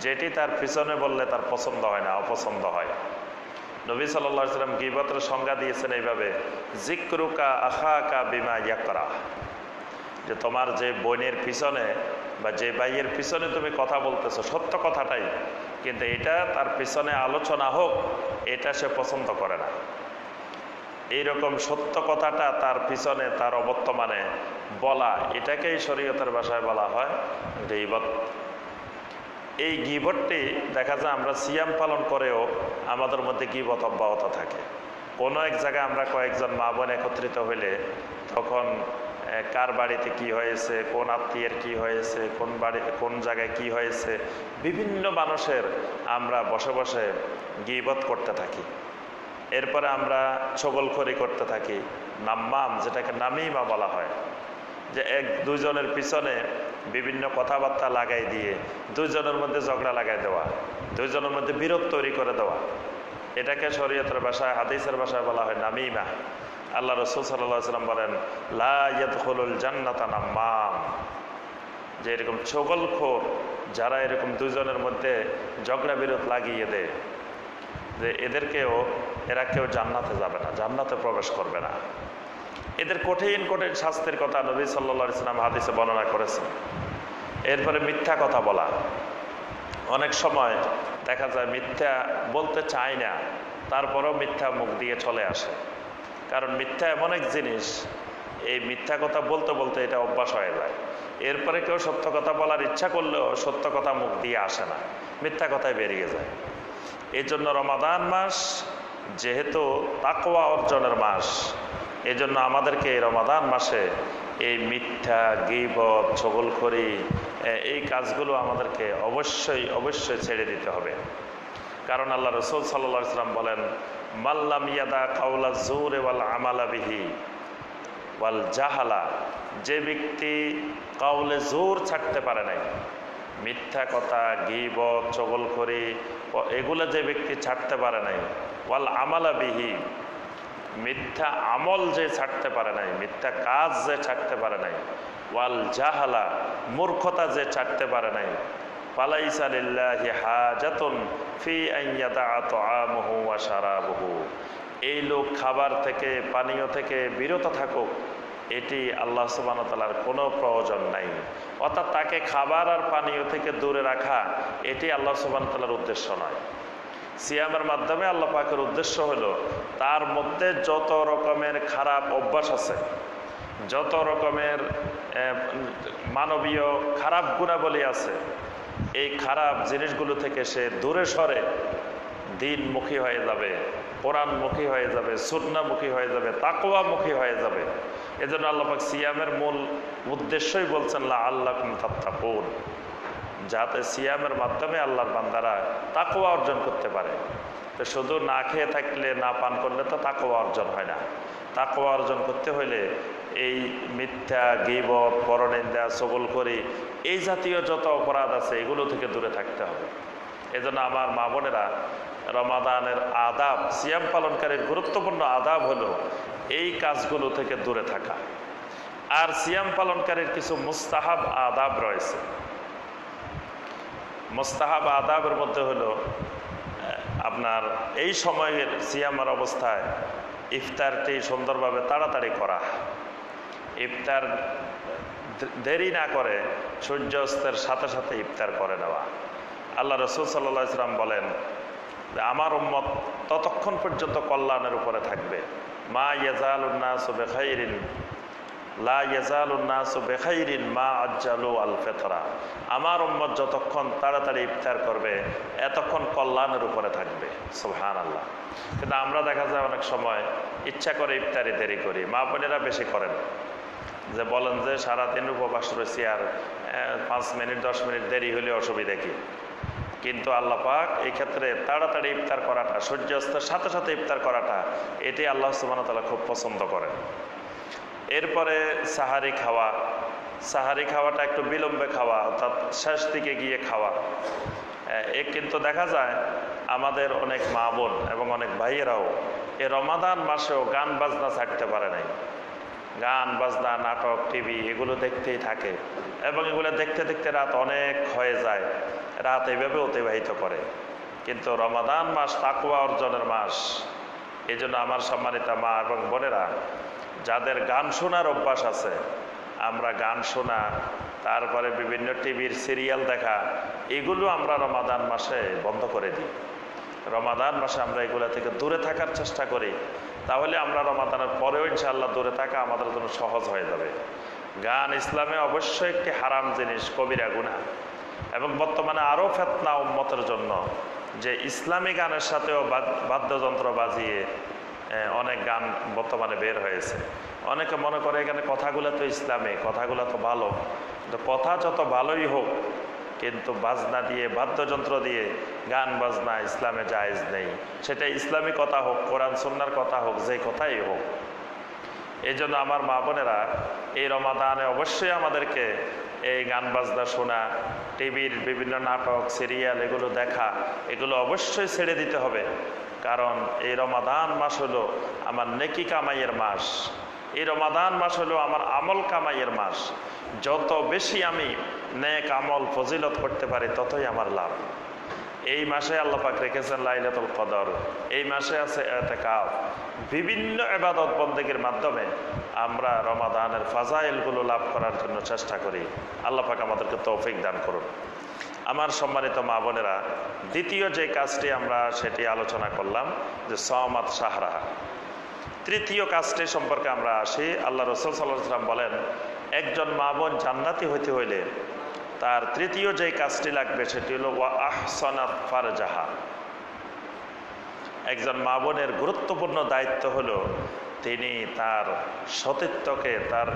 Speaker 2: যেটি তার পিছনে বললে তার পছন্দ হয় না, অপছন্দ হয়। নবী সাল্লাম গিবতের সংজ্ঞা দিয়েছেন এইভাবে জিক্রুকা আখা বিমা ইয়াকরা যে তোমার যে বোনের পিছনে বা যে ভাইয়ের পিছনে তুমি কথা বলতেছো, সত্য কথাটাই, কিন্তু এটা তার পিছনে আলোচনা হোক, এটা সে পছন্দ করে না। এইরকম সত্য কথাটা তার পিছনে, তার অবর্তমানে বলা, এটাকেই শরীয়তের ভাষায় বলা হয় গিবত। এই গিবটটি দেখা যায় আমরা সিয়াম পালন করেও আমাদের মধ্যে গিবত অব্যাহত থাকে। কোনো এক জায়গায় আমরা কয়েকজন মা বোন একত্রিত হইলে তখন কার বাড়িতে কি হয়েছে, কোন আত্মীয়ের কি হয়েছে, কোন বাড়ি, কোন জায়গায় কি হয়েছে, বিভিন্ন মানুষের আমরা বসে বসে গিবত করতে থাকি। এরপরে আমরা ছগলখড়ি করতে থাকি, নাম্মাম, যেটাকে নামিমা বলা হয়। যে এক দুজনের পিছনে বিভিন্ন কথাবার্তা লাগাই দিয়ে দুজনের মধ্যে ঝগড়া লাগাই দেওয়া দুজনের মধ্যে বিরোধ তৈরি করে দেওয়া। এটাকে শরীয়তের ভাষায়, হাদিসের ভাষায় বলা হয় নামিমা। আল্লাহ রসুল সাল্লাম বলেন লাহুল জান্নাতা যে এরকম ছগলখোর, যারা এরকম দুজনের মধ্যে ঝগড়া বিরোধ লাগিয়ে দেয়, যে এদেরকেও, এরা কেউ জান্নাতে যাবে না, জান্নাতে প্রবেশ করবে না। এদের কঠিন কঠিন শাস্তির কথা নবী সাল্লা ইসলাম হাদিসে বর্ণনা করেছেন। এরপরে মিথ্যা কথা বলা। অনেক সময় দেখা যায় মিথ্যা বলতে চায় না, তারপরও মিথ্যা মুখ দিয়ে চলে আসে। কারণ মিথ্যা এমন এক জিনিস, এই মিথ্যা কথা বলতে বলতে এটা অভ্যাস হয়ে যায়। এরপরে কেউ সত্য কথা বলার ইচ্ছা করলেও সত্য কথা মুখ দিয়ে আসে না, মিথ্যা কথায় বেরিয়ে যায়। এই জন্য রমাদান মাস যেহেতু তাকোয়া অর্জনের মাস এই জন্য আমাদেরকে রমাদান মাসে এই মিথ্যা গিবত ছগলখড়ি এই কাজগুলো আমাদেরকে অবশ্যই অবশ্যই ছেড়ে দিতে হবে। কারণ আল্লাহ রসুল সাল্লা ইসলাম বলেন মাল্লাম ইয়াদা কাউলা জোর ওয়াল আমালা বিহি ওয়াল জাহালা, যে ব্যক্তি কাউলে জোর ছাড়তে পারে নাই, মিথ্যা কথা গিবত চগলখড়ি এগুলো যে ব্যক্তি ছাড়তে পারে নাই, ওয়াল আমালা বিহি মিথ্যা আমল যে ছাড়তে পারে নাই, মিথ্যা কাজ যে ছাড়তে পারে নাই, ওয়াল জাহালা, মূর্খতা যে ছাড়তে পারে নাই পালাইসা লিল্লাহি হাজাতুন ফি আইয়াদা তাআমুহু ওয়া শারাবুহু। এই লোক খাবার থেকে, পানীয় থেকে বিরত থাকুক, এটি আল্লাহ সুবাহ তালার কোনো প্রয়োজন নাই। অর্থাৎ তাকে খাবার আর পানীয় থেকে দূরে রাখা, এটি আল্লাহ সুবাহ তালার উদ্দেশ্য নয়। সিয়ামের মাধ্যমে আল্লাহ পাকের উদ্দেশ্য হলো তার মধ্যে যত রকমের খারাপ অভ্যাস আছে, যত রকমের মানবীয় খারাপ গুণাবলী আছে, এই খারাপ জিনিসগুলো থেকে সে দূরে সরে দিনমুখী হয়ে যাবে, কোরআনমুখী হয়ে যাবে, সুন্নামুখী হয়ে যাবে তাকোয়ামুখী হয়ে যাবে। এজন্য আল্লাপাক সিয়ামের মূল উদ্দেশ্যই বলছেন লা আল্লাহ তাত্তাকুন। যাতে সিয়ামের মাধ্যমে আল্লাহর বান্দারা তাকোয়া অর্জন করতে পারে। তো শুধু না খেয়ে থাকলে না পান করলে তো তাকোয়া অর্জন হয় না। তাকোয়া অর্জন করতে হইলে এই মিথ্যা, গিবত, পরনিন্দা সবল করি এই জাতীয় যত অপরাধ আছে, এগুলো থেকে দূরে থাকতে হবে। এজন্য আমার মা বোনেরা, রমাদানের আদাব, সিয়াম পালনকারীর গুরুত্বপূর্ণ আদাব হলো এই কাজগুলো থেকে দূরে থাকা। আর সিয়াম পালনকারীর কিছু মুস্তাহাব আদাব রয়েছে। মোস্তাহাব আদাবের মধ্যে হলো আপনার এই সময়ের সিয়ামার অবস্থায় ইফতারটি সুন্দরভাবে তাড়াতাড়ি করা। ইফতার দেরি না করে সূর্যাস্তের সাথে সাথে ইফতার করে নেওয়া। আল্লাহ রসুল সাল্লাহ ইসলাম বলেন, আমার উম্মত ততক্ষণ পর্যন্ত কল্যাণের উপরে থাকবে। মা ইয়াজাল উন্নাস বেখাইরিন লা আমার উম্মত যতক্ষণ তাড়াতাড়ি ইফতার করবে, এতক্ষণ কল্যাণের উপরে থাকবে। সুবহান আল্লাহ কিন্তু আমরা দেখা যায় অনেক সময় ইচ্ছা করে ইফতারি দেরি করি। মা বোনেরা বেশি করেন। যে বলেন যে সারাদিন উপবাস রয়েছি আর পাঁচ মিনিট, দশ মিনিট দেরি হলে অসুবিধা কি? কিন্তু আল্লাহ পাক এই ক্ষেত্রে তাড়াতাড়ি ইফতার করাটা, সূর্যাস্তের সাথে সাথে ইফতার করাটা এটি আল্লাহ সুবাহ তালা খুব পছন্দ করেন। এরপরে সাহারি খাওয়া। সাহারি খাওয়াটা একটু বিলম্বে খাওয়া, অর্থাৎ শেষ দিকে গিয়ে খাওয়া। এ কিন্তু দেখা যায় আমাদের অনেক মা বোন এবং অনেক ভাইয়েরাও এ রমাদান মাসেও গান বাজনা ছাড়তে পারে নাই। গান, বাজনা, নাটক, টিভি এগুলো দেখতেই থাকে এবং এগুলো দেখতে দেখতে রাত অনেক হয়ে যায়, রাত এইভাবে অতিবাহিত করে। কিন্তু রমাদান মাস তাকুয়া অর্জনের মাস। এই জন্য আমার সম্মানিতা মা এবং বোনেরা যাদের গান শোনার অভ্যাস আছে, আমরা গান শোনা, তারপরে বিভিন্ন টিভির সিরিয়াল দেখা, এগুলো আমরা রমাদান মাসে বন্ধ করে দিই। রমাদান মাসে আমরা এগুলো থেকে দূরে থাকার চেষ্টা করি, তাহলে আমরা রমাদানের পরেও ইনশাআল্লাহ দূরে থাকা আমাদের জন্য সহজ হয়ে যাবে। গান ইসলামে অবশ্যই একটি হারাম জিনিস, কবিরা গুণা এবং বর্তমানে আরও ফেতনা উম্মতের জন্য যে ইসলামী গানের সাথেও বাদ- বাদ্যযন্ত্র বাজিয়ে অনেক গান বর্তমানে বের হয়েছে। অনেকে মনে করে এখানে কথাগুলো তো ইসলামী, কথাগুলো তো ভালো। কিন্তু কথা যত ভালোই হোক, কিন্তু বাজনা দিয়ে, বাদ্যযন্ত্র দিয়ে গান, বাজনা ইসলামে জায়েজ নেই। সেটা ইসলামী কথা হোক, কোরআন সন্ন্যার কথা হোক, যে কথাই হোক। এই জন্য আমার মা বোনেরা এই রমাদানে অবশ্যই আমাদেরকে এই গান, বাজনা শোনা, টিভির বিভিন্ন নাটক, সিরিয়াল এগুলো দেখা, এগুলো অবশ্যই ছেড়ে দিতে হবে। কারণ এই রমাদান মাস হলো আমার নেকি কামাইয়ের মাস। এই রমাদান মাস হলো আমার আমল কামাইয়ের মাস। যত বেশি আমি নেক আমল, ফজিলত করতে পারি, ততই আমার লাভ। এই মাসে আল্লাহ পাক রেখেছেন লাইলাতুল কদর। এই মাসে আছে এতেকাফ। বিভিন্ন এবাদত বন্দেগীর মাধ্যমে আমরা রমাদানের ফাজাইলগুলো লাভ করার জন্য চেষ্টা করি। আল্লাহ পাক আমাদেরকে তৌফিক দান করুন। আমার সম্মানিত মা বোনেরা, দ্বিতীয় যে কাজটি আমরা সেটি আলোচনা করলাম, যে সমাত সাহরাহা তৃতীয় কাজটি সম্পর্কে আমরা আসি। আল্লাহ রসুল সাল্লাম বলেন, একজন মা বোন জান্নাতি হইতে হইলে তার তৃতীয় যে কাজটি লাগবে সেটি হলো ওয়া আহসানাত ফারজাহা। একজন মা বোনের গুরুত্বপূর্ণ দায়িত্ব হলো তিনি তার সতীত্বকে, তার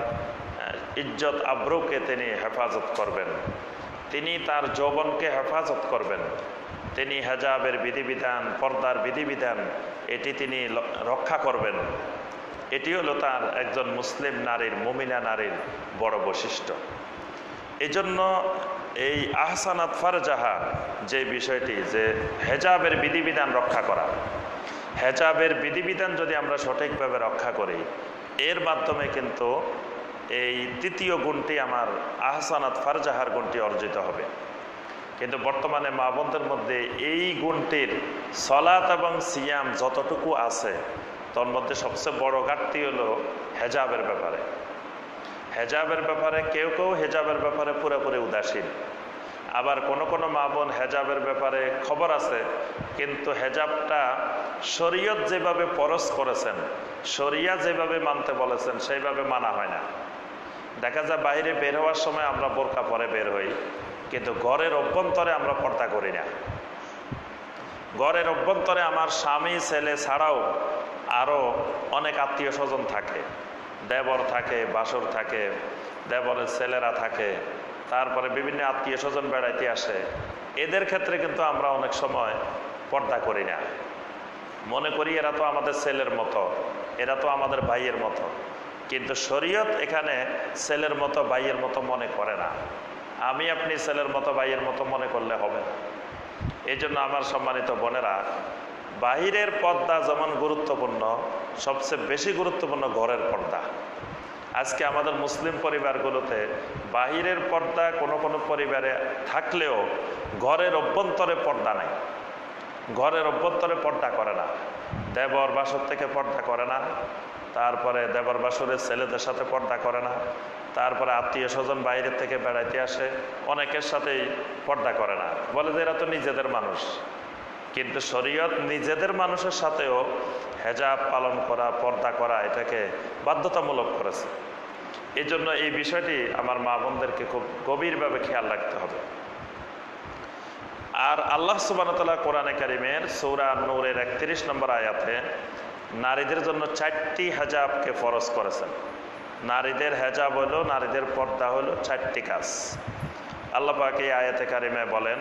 Speaker 2: ইজ্জত, আব্রুকে তিনি হেফাজত করবেন। তিনি তার যৌবনকে হেফাজত করবেন। তিনি হেজাবের বিধিবিধান, পর্দার বিধিবিধান, এটি তিনি রক্ষা করবেন। এটি হলো তার একজন মুসলিম নারীর, মুমিনা নারীর বড় বৈশিষ্ট্য। এই জন্য এই আহসানাত ফারজাহা যে বিষয়টি, যে হেজাবের বিধিবিধান রক্ষা করা, হেজাবের বিধিবিধান যদি আমরা সঠিকভাবে রক্ষা করি, এর মাধ্যমে কিন্তু এই তৃতীয় গুণটি আমার আহসানাত ফারজাহার গুণটি অর্জিত হবে। কিন্তু বর্তমানে মা বোনদের মধ্যে এই গুণটির সলাত এবং সিয়াম যতটুকু আছে, তোর মধ্যে সবচেয়ে বড় ঘাটতি হলো হেজাবের ব্যাপারে। হেজাবের ব্যাপারে কেউ কেউ হেজাবের ব্যাপারে পুরোপুরি উদাসীন। আবার কোন কোন মা বোন হেজাবের ব্যাপারে খবর আছে, কিন্তু হেজাবটা শরীয়ত যেভাবে পরশ করেছেন, শরিয়া যেভাবে মানতে বলেছেন, সেইভাবে মানা হয় না। দেখা যায় বাইরে বের হওয়ার সময় আমরা বোরকা পরে বের হই, কিন্তু ঘরের অভ্যন্তরে আমরা পর্দা করি না। ঘরের অভ্যন্তরে আমার স্বামী, ছেলে ছাড়াও আরও অনেক আত্মীয় স্বজন থাকে। দেবর থাকে, বাসর থাকে, দেবরের ছেলেরা থাকে, তারপরে বিভিন্ন আত্মীয় স্বজন বেড়াইতে আসে। এদের ক্ষেত্রে কিন্তু আমরা অনেক সময় পর্দা করি না। মনে করি এরা তো আমাদের ছেলের মতো, এরা তো আমাদের ভাইয়ের মতো। কিন্তু শরীয়ত এখানে ছেলের মতো ভাইয়ের মতো মনে করে না। আমি আপনি ছেলের মতো ভাইয়ের মতো মনে করলে হবে। না এই জন্য আমার সম্মানিত বোনেরা, বাহিরের পর্দা যেমন গুরুত্বপূর্ণ, সবচেয়ে বেশি গুরুত্বপূর্ণ ঘরের পর্দা। আজকে আমাদের মুসলিম পরিবারগুলোতে বাহিরের পর্দা কোনো কোনো পরিবারে থাকলেও ঘরের অভ্যন্তরে পর্দা নাই। ঘরের অভ্যন্তরে পর্দা করে না। দেবর বাসর থেকে পর্দা করে না। তারপরে দেবর বাসুরের ছেলেদের সাথে পর্দা করে না। তারপরে আত্মীয় স্বজন বাইরের থেকে বেড়াইতে আসে, অনেকের সাথেই পর্দা করে না। বলে যে, এরা তো নিজেদের মানুষ। কিন্তু শরীয়ত নিজেদের মানুষের সাথেও হেজাব পালন করা, পর্দা করা, এটাকে বাধ্যতামূলক করেছে। এই জন্য এই বিষয়টি আমার মা বোনদেরকে খুব গভীরভাবে খেয়াল রাখতে হবে। আর আল্লাহ সুবানতাল্লাহ কোরআনে কারিমের সৌরা নূরের একত্রিশ নম্বর আয়াতে নারীদের জন্য চারটি হেজাবকে ফরজ করেছেন। নারীদের হেজাব হলো, নারীদের পর্দা হলো চারটি কাজ। আল্লাহ পাক আয়াতে কারিমে বলেন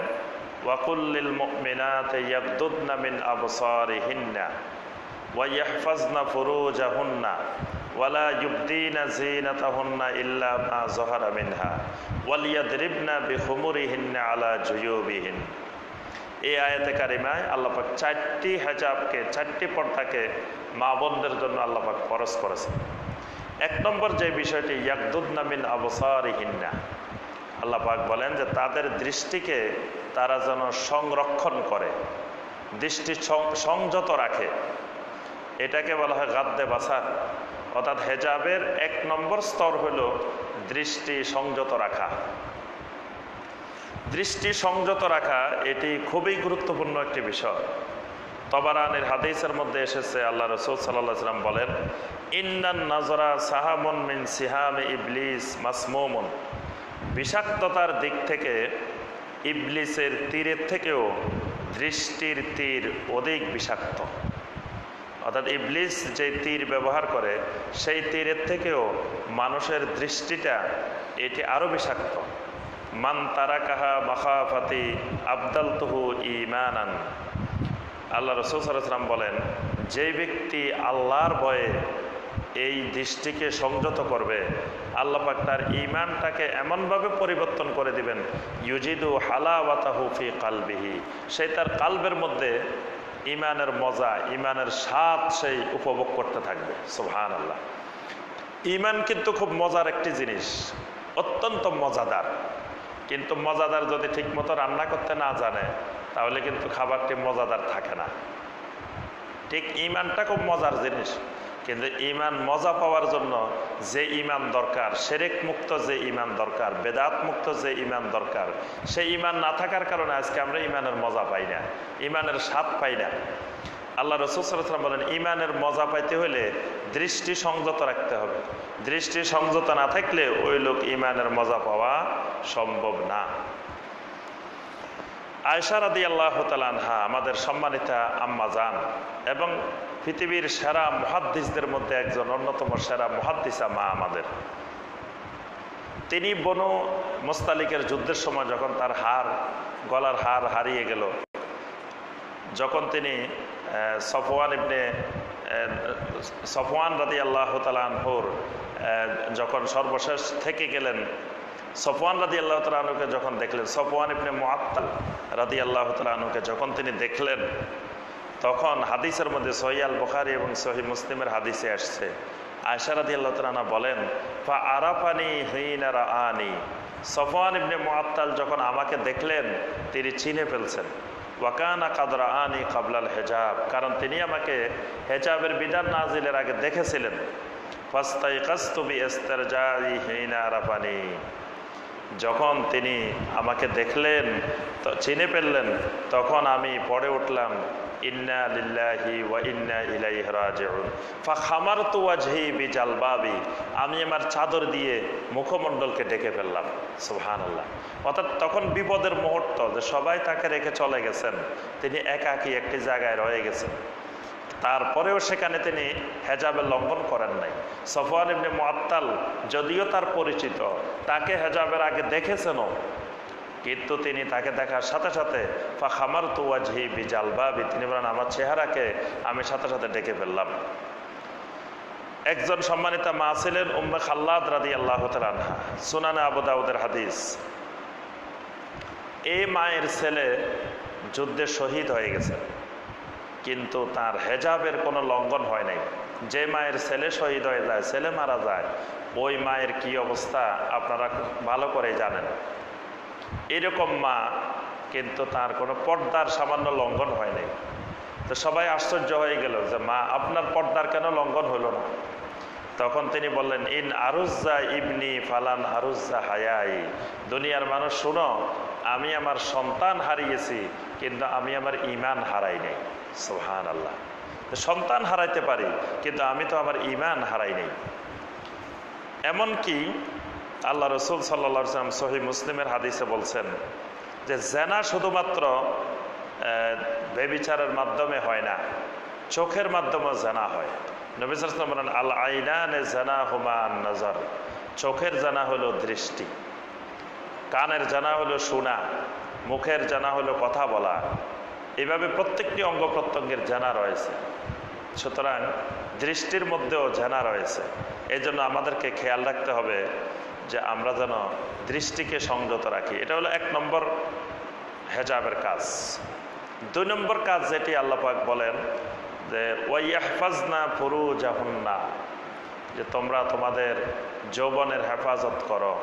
Speaker 2: ওয়াকুল্লিল মুমিনাতে ইয়াগদুদনা মিন আবসারিহিন্না ইয়াহফাজনা ফুরুজাহুন্না ওয়ালা ইউবদিনা ইল্লা আলা এই আয়াতে কারিমায় আল্লাপাক চারটি হেজাবকে, চারটি পর্দাকে মা বোনদের জন্য আল্লাপাক ফরজ করেছেন। এক নম্বর যে বিষয়টি, ইয়াকদুদ্না মিন আবসারিহিন্না। আল্লাপাক বলেন যে তাদের দৃষ্টিকে তারা যেন সংরক্ষণ করে, দৃষ্টি সংযত রাখে। এটাকে বলা হয় গাদ্দে বাসার। অর্থাৎ হেজাবের এক নম্বর স্তর হল দৃষ্টি সংযত রাখা। দৃষ্টি সংযত রাখা, এটি খুবই গুরুত্বপূর্ণ একটি বিষয়। তবারানের হাদিসের মধ্যে এসেছে, আল্লাহ রসুল সাল্লাহ সাল্লাম বলেন, ইন্নান নজরা সাহামন মিন সিহাম ইবলিস মাসমোমন। বিষাক্ততার দিক থেকে ইবলিসের তীরের থেকেও দৃষ্টির তীর অধিক বিষাক্ত। অর্থাৎ ইবলিস যে তীর ব্যবহার করে, সেই তীরের থেকেও মানুষের দৃষ্টিটা এটি আরও বিষাক্ত। মান তারা কাহা মাখাফাতি আবদাল তুহু ইমানান আল্লাহ রসুল সাল্লাম বলেন, যে ব্যক্তি আল্লাহর ভয়ে এই দৃষ্টিকে সংযত করবে আল্লাপাক তার ইমানটাকে এমনভাবে পরিবর্তন করে দিবেন, ইউজিদু ফি কালবিহি। সেই তার কালবের মধ্যে ইমানের মজা ইমানের স্বাদ সেই উপভোগ করতে থাকবে। সুহান আল্লাহ ইমান কিন্তু খুব মজার একটি জিনিস, অত্যন্ত মজাদার। কিন্তু মজাদার যদি ঠিকমতো রান্না করতে না জানে, তাহলে কিন্তু খাবারটি মজাদার থাকে না। ঠিক ইমানটা খুব মজার জিনিস, কিন্তু ইমান মজা পাওয়ার জন্য যে ইমান দরকার সেরেক মুক্ত যে ইমান দরকার বেদাত মুক্ত যে ইমান দরকার, সেই ইমান না থাকার কারণে আজকে আমরা ইমানের মজা পাই না, ইমানের স্বাদ পাই না। আল্লাহ রসুলাম বলেন ইমানের মজা পাইতে হলে দৃষ্টি সংযত রাখতে হবে। দৃষ্টি সংযত না থাকলে ওই লোক ইমানের মজা পাওয়া সম্ভব না। আয়সা রাদি আল্লাহ তালানহা আমাদের সম্মানিতা আম্মা যান এবং পৃথিবীর সেরা মহাদ্দিসদের মধ্যে একজন অন্যতম সেরা মহাদ্দিসা মা আমাদের। তিনি বনু মোস্তালিকের যুদ্ধের সময় যখন তার হার গলার হার হারিয়ে গেল, যখন তিনি সফওয়ান ইবনে সফওয়ান রাদি আল্লাহ তালানহুর যখন সর্বশেষ থেকে গেলেন, সফওয়ান রাদি আল্লাহ তালুকে যখন দেখলেন, সফওয়ান ইবনে মোয়াত্তাল রাদি আল্লাহ তালুকে যখন তিনি দেখলেন, তখন হাদিসের মধ্যে সহিয়াল বখারি এবং সহি মুসলিমের হাদিসে আসছে। আয়সারাদি আল্লাহ তালা বলেন, ফা আরাফানি হিনারা আনি সফওয়ান ইবনে মুআত্তাল যখন আমাকে দেখলেন, তিনি চিনে ফেলছেন। ওয়াকানা কাদরা আনি কাবলাল হেজাব। কারণ তিনি আমাকে হেজাবের বিধান নাজিলের আগে দেখেছিলেন। ফাস্তাই কাস্তুবি এস্তার জাই হেইনা আরাফানি। যখন তিনি আমাকে দেখলেন চিনে ফেললেন, তখন আমি পড়ে উঠলাম ইন্না লিল্লাহি ওয়া ইন্না ইলাইহি রাজিউন। ফা খামারতু ওয়াজহি আমি আমার চাদর দিয়ে মুখমণ্ডলকে ডেকে ফেললাম। সুবহানাল্লাহ। অর্থাৎ তখন বিপদের মুহূর্ত যে সবাই তাকে রেখে চলে গেছেন, তিনি একাকী একটি জায়গায় রয়ে গেছেন। তারপরেও সেখানে তিনি হেজাবে লঙ্ঘন করেন নাই। সফওয়ান ইবনে মুআত্তাল যদিও তার পরিচিত, তাকে হেজাবের আগে দেখেছেনও কিন্তু তিনি তাকে দেখার সাথে সাথে ফা খামার তুয়াজহি বিজাল বাবি তিনি বলেন, আমার চেহারাকে আমি সাথে সাথে ডেকে ফেললাম। একজন সম্মানিত মা ছিলেন উম্মে খাল্লাদ রাদি আল্লাহ তালহা সুনানে আবু দাউদের হাদিস। এই মায়ের ছেলে যুদ্ধে শহীদ হয়ে গেছে, কিন্তু তার হেজাবের কোনো লঙ্ঘন হয় নাই। যে মায়ের ছেলে শহীদ হয়ে যায়, ছেলে মারা যায়, ওই মায়ের কি অবস্থা আপনারা ভালো করে জানেন। এরকম মা, কিন্তু তার কোনো পর্দার সামান্য লঙ্ঘন হয় নাই। তো সবাই আশ্চর্য হয়ে গেল যে, মা, আপনার পর্দার কেন লঙ্ঘন হলো না? তখন তিনি বললেন, ইন আরুজ্জা ইবনি ফালান আরুজ্জা হায়াই। দুনিয়ার মানুষ, শুনো, আমি আমার সন্তান হারিয়েছি, কিন্তু আমি আমার ইমান হারাই নাই। সোহান আল্লাহ সন্তান হারাইতে পারি, কিন্তু আমি তো আমার ইমান হারাই নেই। এমনকি আল্লাহ রসুল সাল্লা সাল্লাম সহি মুসলিমের হাদিসে বলছেন যে জেনা শুধুমাত্র বেবিচারের মাধ্যমে হয় না, চোখের মাধ্যমে জেনা হয়। নবিসাম বলেন আল আইনানে জানা হুমান নজর চোখের জানা হলো দৃষ্টি, কানের জানা হলো শোনা, মুখের জানা হলো কথা বলা। এভাবে প্রত্যেকটি অঙ্গ প্রত্যঙ্গের জানা রয়েছে। সুতরাং দৃষ্টির মধ্যেও জানা রয়েছে। এই আমাদেরকে খেয়াল রাখতে হবে যে আমরা যেন দৃষ্টিকে সংযত রাখি। এটা হলো এক নম্বর হেজাবের কাজ। দুই নম্বর কাজ যেটি আল্লাপাক বলেন যে, ওয়াইয়াহফাজনা ফুরু জাহুন্না যে তোমরা তোমাদের যৌবনের হেফাজত করো।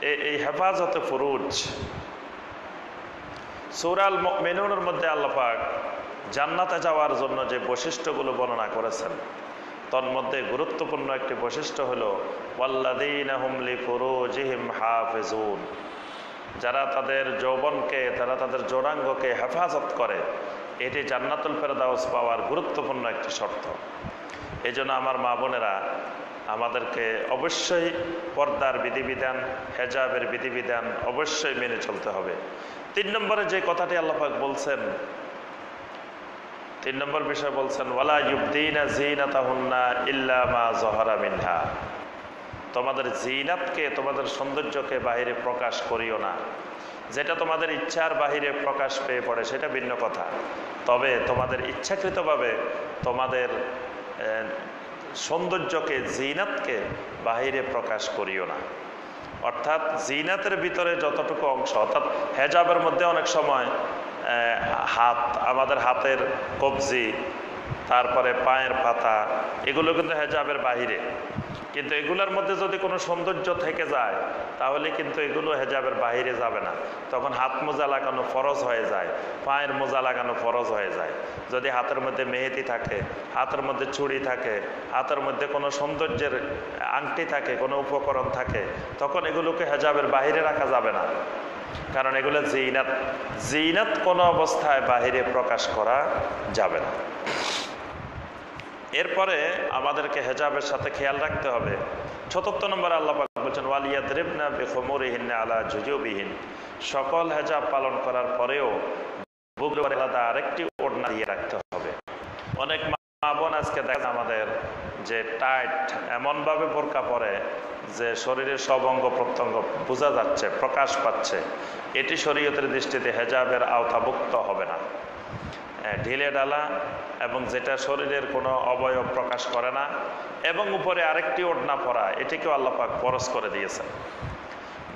Speaker 2: এই হেফাজতে ফুরুজ। সৌরাল মেনুনের মধ্যে আল্লাপাক জান্নাতে যাওয়ার জন্য যে বৈশিষ্ট্যগুলো বর্ণনা করেছেন তন্মধ্যে গুরুত্বপূর্ণ একটি বৈশিষ্ট্য হল ওয়াল্লাদিন হুমলি ফুরুজিহিম হাফেজুন যারা তাদের যৌবনকে তারা তাদের যৌনাঙ্গকে হেফাজত করে, এটি জান্নাতুল ফেরদাউস পাওয়ার গুরুত্বপূর্ণ একটি শর্ত। এই জন্য আমার মা বোনেরা, আমাদেরকে অবশ্যই পর্দার বিধিবিধান, হেজাবের বিধিবিধান অবশ্যই মেনে চলতে হবে। তিন নম্বরে যে কথাটি আল্লাপাক বলছেন তিন নম্বর বিষয় বলছেন, ওয়ালা ইউদ্দিনা জিনাতাহুন্না ইল্লা মা জহরা মিনহা। তোমাদের জিনাতকে তোমাদের সৌন্দর্যকে বাহিরে প্রকাশ করিও না। যেটা তোমাদের ইচ্ছার বাহিরে প্রকাশ পেয়ে পড়ে, সেটা ভিন্ন কথা। তবে তোমাদের ইচ্ছাকৃতভাবে তোমাদের সৌন্দর্যকে জিনাতকে বাহিরে প্রকাশ করিও না। অর্থাৎ জিনাতের ভিতরে যতটুকু অংশ, অর্থাৎ হেজাবের মধ্যে অনেক সময় হাত, আমাদের হাতের কবজি, তারপরে পায়ের পাতা, এগুলো কিন্তু হেজাবের বাহিরে। কিন্তু এগুলোর মধ্যে যদি কোনো সৌন্দর্য থেকে যায়, তাহলে কিন্তু এগুলো হেজাবের বাহিরে যাবে না। তখন হাত মোজা লাগানো ফরজ হয়ে যায়, পায়ের মোজা লাগানো ফরজ হয়ে যায়। যদি হাতের মধ্যে মেহেদি থাকে, হাতের মধ্যে চুড়ি থাকে, হাতের মধ্যে কোনো সৌন্দর্যের আংটি থাকে, কোনো উপকরণ থাকে, তখন এগুলোকে হেজাবের বাহিরে রাখা যাবে না। কারণ এগুলো জিনাত। জিনাত কোনো অবস্থায় বাহিরে প্রকাশ করা যাবে না। এরপরে আমাদেরকে হেজাবের সাথে খেয়াল রাখতে হবে। চতুর্থ নম্বর আল্লাহ বলছেন ওয়ালিয়াদ রেবনা বেখমরিহীন আলা জুজুবিহীন। সকল হেজাব পালন করার পরেও আলাদা আরেকটি ওড়না দিয়ে রাখতে হবে। অনেক বোন আজকে দেখা আমাদের যে টাইট এমনভাবে বোরকা পরে যে শরীরের সব অঙ্গ প্রত্যঙ্গ বোঝা যাচ্ছে, প্রকাশ পাচ্ছে। এটি শরীয়তের দৃষ্টিতে হেজাবের আওতাভুক্ত হবে না। ঢিলে ডালা এবং যেটা শরীরের কোনো অবয়ব প্রকাশ করে না এবং উপরে আরেকটি ওড়না পরা, এটিকেও আল্লাপাক পরশ করে দিয়েছেন।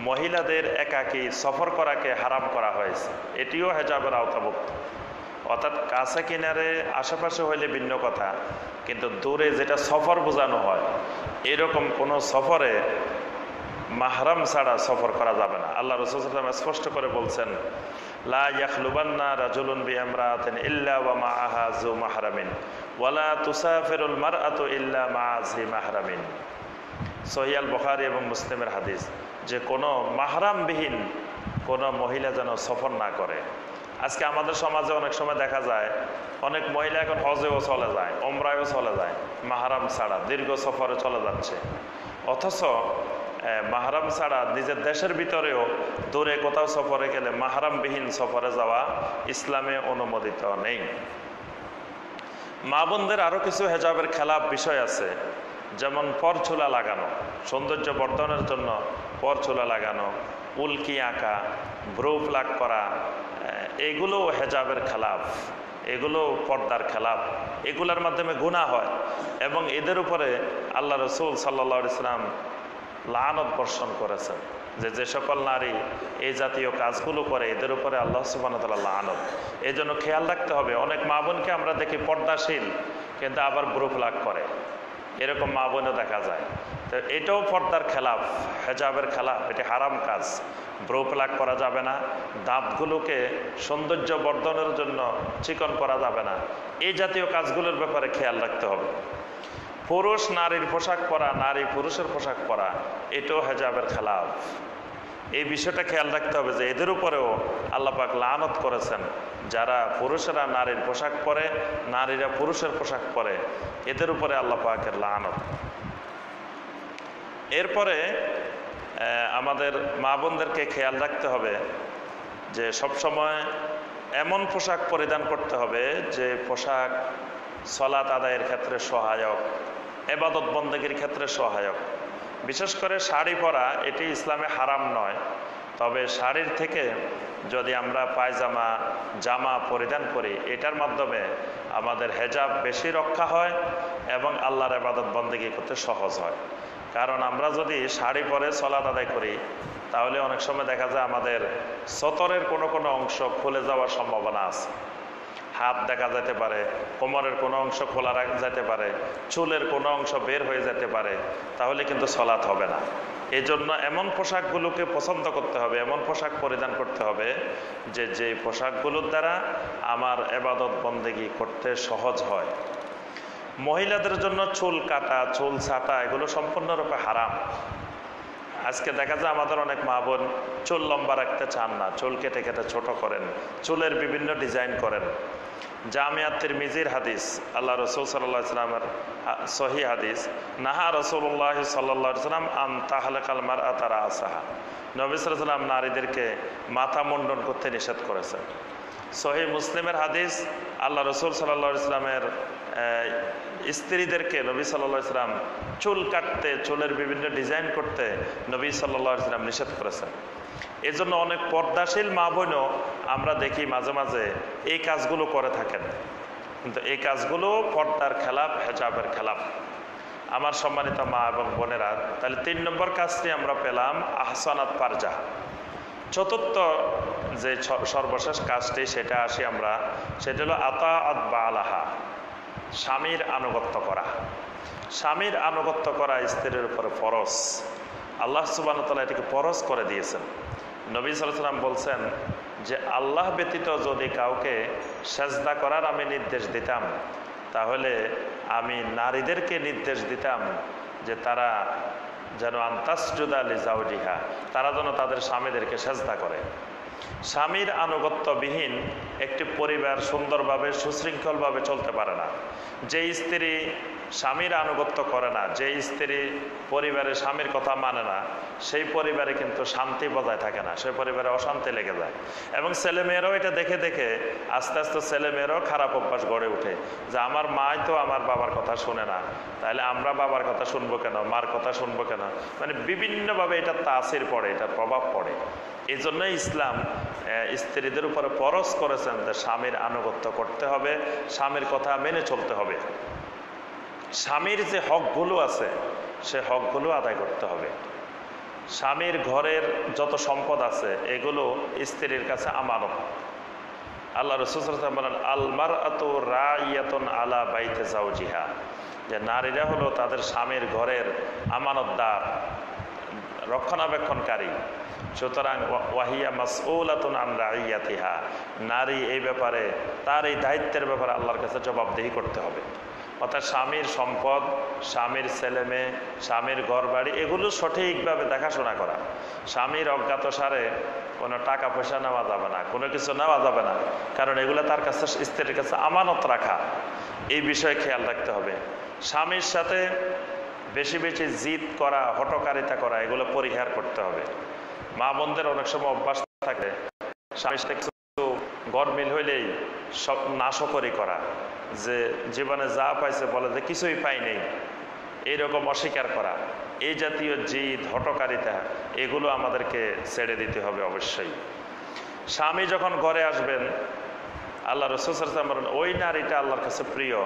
Speaker 2: মহিলাদের একাকী সফর করাকে হারাম করা হয়েছে, এটিও হেজাবের আওতাভুক্ত। অর্থাৎ কাছে কিনারে আশেপাশে হইলে ভিন্ন কথা, কিন্তু দূরে যেটা সফর বোঝানো হয়, এরকম কোনো সফরে মাহরাম ছাড়া সফর করা যাবে না। আল্লাহ রসুল স্পষ্ট করে বলছেন, লা ইয়াখলুবান্না রাজুলুন ইল্লা ওয়ালা মারআতু ইল্লা এবং মুসলিমের হাদিস, যে কোনো মাহরামবিহীন কোনো মহিলা যেন সফর না করে। আজকে আমাদের সমাজে অনেক সময় দেখা যায়, অনেক মহিলা এখন হজেও চলে যায় ওমরায়ও চলে যায়, মাহারাম ছাড়া, দীর্ঘ সফরে চলে যাচ্ছে। অথচ মাহারাম ছাড়া নিজের দেশের ভিতরেও দূরে কোথাও সফরে গেলে মাহারামবিহীন সফরে যাওয়া ইসলামে অনুমোদিত নেই। মা বোনদের আরও কিছু হেজাবের খেলাপ বিষয় আছে, যেমন পরচুলা লাগানো, সৌন্দর্য বর্ধনের জন্য পরচুলা লাগানো, উল্কি আঁকা, ভ্রু প্লাক করা এগুলো হেজাবের খেলাফ, এগুলো পর্দার খেলাফ, এগুলোর মাধ্যমে গুণা হয় এবং এদের উপরে আল্লাহ রসুল সাল্লা ইসলাম লানত বর্ষণ করেছেন যে যে সকল নারী এই জাতীয় কাজগুলো করে, এদের উপরে আল্লাহ সুবাহতাল্লাহ লানত। এই জন্য খেয়াল রাখতে হবে, অনেক মা বোনকে আমরা দেখি পর্দাশীল, কিন্তু আবার গ্রুপ লাগ করে। এরকম মা বোনও দেখা যায়। তো এটাও পর্দার খেলাফ হেজাবের খেলাফ এটি হারাম কাজ। ব্রো প্লাক করা যাবে না, দাঁতগুলোকে সৌন্দর্য বর্ধনের জন্য চিকন করা যাবে না। এই জাতীয় কাজগুলোর ব্যাপারে খেয়াল রাখতে হবে। পুরুষ নারীর পোশাক পরা, নারী পুরুষের পোশাক পরা, এটাও হেজাবের খেলাফ এই বিষয়টা খেয়াল রাখতে হবে যে এদের উপরেও আল্লাপাক লানত করেছেন। যারা পুরুষেরা নারীর পোশাক পরে, নারীরা পুরুষের পোশাক পরে, এদের উপরে আল্লাপাকের লানত। এরপরে আমাদের মা বোনদেরকে খেয়াল রাখতে হবে যে সবসময় এমন পোশাক পরিধান করতে হবে যে পোশাক সলাত আদায়ের ক্ষেত্রে সহায়ক, এবাদত বন্দীগীর ক্ষেত্রে সহায়ক। বিশেষ করে শাড়ি পরা, এটি ইসলামে হারাম নয়। তবে শাড়ির থেকে যদি আমরা পায়জামা, জামা পরিধান করি, এটার মাধ্যমে আমাদের হেজাব বেশি রক্ষা হয় এবং আল্লাহর আবাদত বন্দেগী করতে সহজ হয়। কারণ আমরা যদি শাড়ি পরে চলাত আদায় করি, তাহলে অনেক সময় দেখা যায় আমাদের সতরের কোনো কোনো অংশ খুলে যাওয়ার সম্ভাবনা আছে। হাত দেখা যেতে পারে, কোমরের কোনো অংশ খোলা রাখা যেতে পারে, চুলের কোনো অংশ বের হয়ে যেতে পারে, তাহলে কিন্তু সলাৎ হবে না। এই জন্য এমন পোশাকগুলোকে পছন্দ করতে হবে, এমন পোশাক পরিধান করতে হবে যে যে পোশাকগুলোর দ্বারা আমার এবাদত বন্দেগি করতে সহজ হয়। মহিলাদের জন্য চুল কাটা, চুল ছাটা, এগুলো সম্পূর্ণরূপে হারাম। আজকে দেখা যায় আমাদের অনেক মা বোন চুল লম্বা রাখতে চান না, চুল কেটে কেটে ছোট করেন, চুলের বিভিন্ন ডিজাইন করেন। জামিয়াতের মিজির হাদিস, আল্লাহ রসুল সাল্লাহ ইসলামের সহি হাদিস, নাহা রসুল্লাহ সাল্লাহ সাল্লাম আম তাহলে কালমার আতারা আসাহা নবী সাল্লাম নারীদেরকে মাথা মুন্ডন করতে নিষেধ করেছেন। সহি মুসলিমের হাদিস, আল্লাহ রসুল সাল্লা ইসলামের স্ত্রীদেরকে নবী সাল্লা ইসলাম চুল কাটতে, চুলের বিভিন্ন ডিজাইন করতে নবী সাল্লা ইসলাম নিষেধ করেছেন। এই জন্য অনেক পর্দাশীল মা বোনও আমরা দেখি মাঝে মাঝে এই কাজগুলো করে থাকেন। কিন্তু এই কাজগুলো পর্দার খেলাপ, হেজাবের খেলাপ। আমার সম্মানিত মা এবং বোনেরা, তাহলে তিন নম্বর কাজটি আমরা পেলাম আহসানাত পারজা চতুর্থ যে সর্বশেষ কাজটি সেটা আসি আমরা, সেটা হলো আতা বা আলাহা স্বামীর আনুগত্য করা। স্বামীর আনুগত্য করা স্ত্রীর উপরে ফরস আল্লাহ সুবানতাল্লাহ এটিকে ফরস করে দিয়েছেন। নবী সালাম বলছেন যে, আল্লাহ ব্যতীত যদি কাউকে সেজদা করার আমি নির্দেশ দিতাম, তাহলে আমি নারীদেরকে নির্দেশ দিতাম যে তারা যেন আন্তাসজুদা আলী জাউজিহা তারা যেন তাদের স্বামীদেরকে সেজদা করে। স্বামীর আনুগত্যবিহীন একটি পরিবার সুন্দরভাবে, সুশৃঙ্খলভাবে চলতে পারে না। যে স্ত্রী স্বামীর আনুগত্য করে না, যে স্ত্রী পরিবারে স্বামীর কথা মানে না, সেই পরিবারে কিন্তু শান্তি বজায় থাকে না, সেই পরিবারে অশান্তি লেগে যায়। এবং ছেলেমেয়েরাও এটা দেখে দেখে আস্তে আস্তে ছেলেমেয়েরাও খারাপ অভ্যাস গড়ে ওঠে, যে আমার মাই তো আমার বাবার কথা শুনে না তাহলে আমরা বাবার কথা শুনব কেন, মার কথা শুনব কেন? মানে বিভিন্নভাবে এটা তাসির পড়ে, এটা প্রভাব পড়ে। এই জন্য ইসলাম স্ত্রীদের উপরে পরশ করেছেন যে স্বামীর আনুগত্য করতে হবে, স্বামীর কথা মেনে চলতে হবে। স্বামীর যে হকগুলো আছে, সে হকগুলো আদায় করতে হবে। স্বামীর ঘরের যত সম্পদ আছে, এগুলো স্ত্রীর কাছে আমানত। আল্লাহ রসুল বলেন আলমার আত রাইয়াতন আলা বাইতে যাও জিহা যে নারীরা হলো তাদের স্বামীর ঘরের আমানতদার, রক্ষণাবেক্ষণকারী। সুতরাং ওয়াহিয়া মাসউলাতুন আন রাইয়াতিহা। নারী এই ব্যাপারে, তার এই দায়িত্বের ব্যাপারে আল্লাহর কাছে জবাবদিহি করতে হবে। অর্থাৎ স্বামীর সম্পদ, স্বামীর ছেলে মেয়ে, স্বামীর ঘর বাড়ি এগুলো সঠিকভাবে দেখাশোনা করা। স্বামীর অজ্ঞাত সারে কোনো টাকা পয়সা নেওয়া যাবে না, কোনো কিছু নেওয়া যাবে না, কারণ এগুলো তার কাছে, স্ত্রীর কাছে আমানত রাখা। এই বিষয়ে খেয়াল রাখতে হবে। স্বামীর সাথে বেশি বেশি জিদ করা হটকারিতা করা, এগুলো পরিহার করতে হবে। মা বোনদের অনেক সময় অভ্যাস থাকে। স্বামীর সাথে গরমিল হইলেই সব নাশকরি করা, যে জীবনে যা পাইছে বলে যে কিছুই পাই নেই, এইরকম অস্বীকার করা, এই জাতীয় জিদ হটকারিতা এগুলো আমাদেরকে ছেড়ে দিতে হবে অবশ্যই। স্বামী যখন ঘরে আসবেন, আল্লাহ রসুলাম ওই নারীটা আল্লাহর কাছে প্রিয়,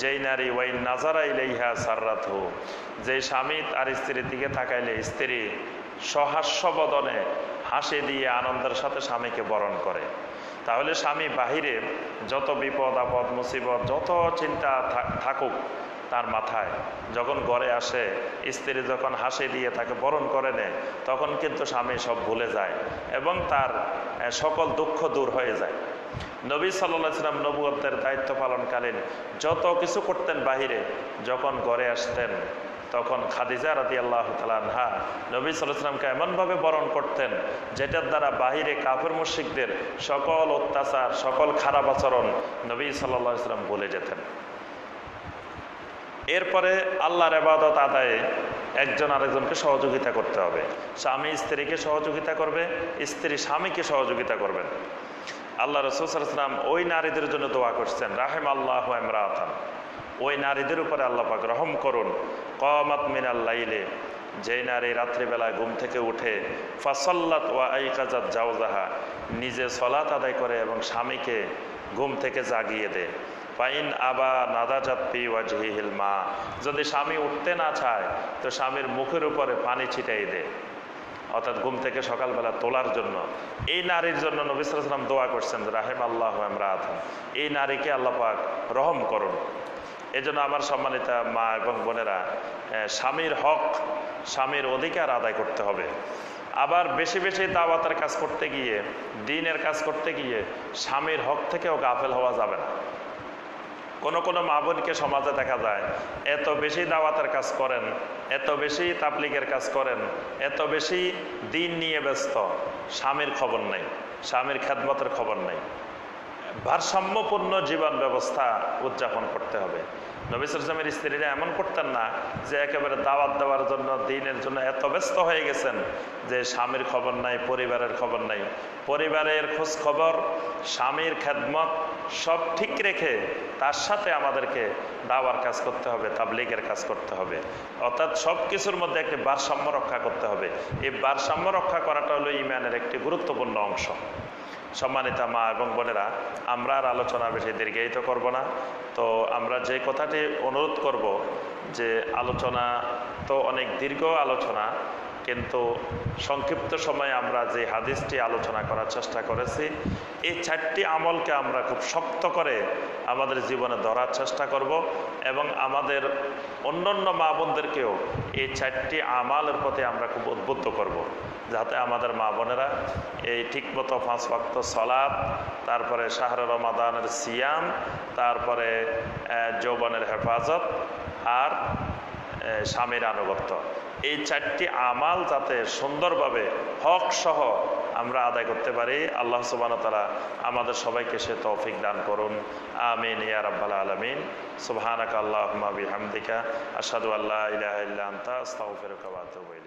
Speaker 2: যেই নারী ওই নাজারা ইলাইহা সাররাত হু যে স্বামী আর স্ত্রীর দিকে তাকাইলে স্ত্রী সহাস্য বদনে হাসি দিয়ে আনন্দের সাথে স্বামীকে বরণ করে। তাহলে স্বামী বাহিরে যত বিপদ, আপদ, মুসিবত, যত চিন্তা থাকুক তার মাথায়, যখন ঘরে আসে, স্ত্রী যখন হাসি দিয়ে তাকে বরণ করে নেয়, তখন কিন্তু স্বামী সব ভুলে যায় এবং তার সকল দুঃখ দূর হয়ে যায়। নবী সাল্লাম নবুয়তের দায়িত্ব পালনকালীন যত কিছু করতেন বাহিরে, যখন ঘরে আসতেন তখন খাদিজা রাতি আল্লাহ তালানহা নবী সাল্লামকে এমনভাবে বরণ করতেন, যেটার দ্বারা বাহিরে কাফের মুশিকদের সকল অত্যাচার, সকল খারাপ আচরণ নবী সাল্লাহ ইসলাম বলে যেতেন। এরপরে আল্লাহর আবাদত আদায়ে একজন আরেকজনকে সহযোগিতা করতে হবে। স্বামী স্ত্রীকে সহযোগিতা করবে, স্ত্রী স্বামীকে সহযোগিতা করবেন। আল্লাহ রসুলাম ওই নারীদের জন্য দোয়া করছেন রাহেম আল্লাহ ইমরাতান। ওই নারীদের উপরে আল্লাহ পাক রহম করুন। কমাত মিনাল্লাইলে যেই নারী রাত্রিবেলায় ঘুম থেকে উঠে, ফাসল্লাত ওয়া আইকাজাত জাওজাহা, নিজে সলাত আদায় করে এবং স্বামীকে ঘুম থেকে জাগিয়ে দেয়। ফাইন আবা নাদাজাত পি ওয়াজহিল মা, যদি স্বামী উঠতে না চায়, তো স্বামীর মুখের উপরে পানি ছিটাই দেয়। অর্থাৎ ঘুম থেকে সকালবেলা তোলার জন্য। এই নারীর জন্য নবিসাম দোয়া করছেন রাহেম আল্লাহ রাত এই নারীকে আল্লাহ পাক রহম করুন। এই জন্য আমার সম্মানিতা মা এবং বোনেরা স্বামীর হক, স্বামীর অধিকার আদায় করতে হবে। আবার বেশি বেশি দাওয়াতের কাজ করতে গিয়ে, দিনের কাজ করতে গিয়ে স্বামীর হক থেকেও গাফেল হওয়া যাবে না। কোনো কোনো মা বোনকে সমাজে দেখা যায়, এত বেশি দাওয়াতের কাজ করেন, এত বেশি তাবলিগের কাজ করেন, এত বেশি দিন নিয়ে ব্যস্ত, স্বামীর খবর নেই, স্বামীর খেদমতের খবর নেই। ভারসাম্যপূর্ণ জীবন ব্যবস্থা উদযাপন করতে হবে। নবিসামের স্ত্রীরা এমন করতেন না যে একেবারে দাওয়াত দেওয়ার জন্য, দিনের জন্য এত ব্যস্ত হয়ে গেছেন যে স্বামীর খবর নাই, পরিবারের খবর নাই। পরিবারের খোঁজ খবর স্বামীর খেদমত সব ঠিক রেখে তার সাথে আমাদেরকে দাওয়ার কাজ করতে হবে, তাবলিগের কাজ করতে হবে। অর্থাৎ সব কিছুর মধ্যে একটি ভারসাম্য রক্ষা করতে হবে। এই ভারসাম্য রক্ষা করাটা হলো ইমানের একটি গুরুত্বপূর্ণ অংশ। সম্মানিতা মা এবং বোনেরা, আমরা আর আলোচনা বেশি দীর্ঘায়িত করব না তো আমরা যে কথাটি অনুরোধ করব যে আলোচনা তো অনেক দীর্ঘ আলোচনা, কিন্তু সংক্ষিপ্ত সময়ে আমরা যে হাদিসটি আলোচনা করার চেষ্টা করেছি, এই চারটি আমলকে আমরা খুব শক্ত করে আমাদের জীবনে ধরার চেষ্টা করব এবং আমাদের অন্যান্য মা বোনদেরকেও এই চারটি আমালের প্রতি আমরা খুব উদ্বুদ্ধ করব। যাতে আমাদের মা বোনেরা এই ঠিকমতো পাঁচ ভক্ত সলাদ তারপরে শাহর রমাদানের সিয়াম, তারপরে যৌবনের হেফাজত আর স্বামীর আনুগত্য। এই চারটি আমাল যাতে সুন্দরভাবে হক সহ আমরা আদায় করতে পারি, আল্লাহ সুবান তালা আমাদের সবাইকে সে তৌফিক দান করুন। আমিন ইয়া রাব্বাল আলমিন। সুবহানাক আল্লাহ হামদিকা আসাদু আল্লাহ ইলাহ ইল্লা আতুবু ইলাইক।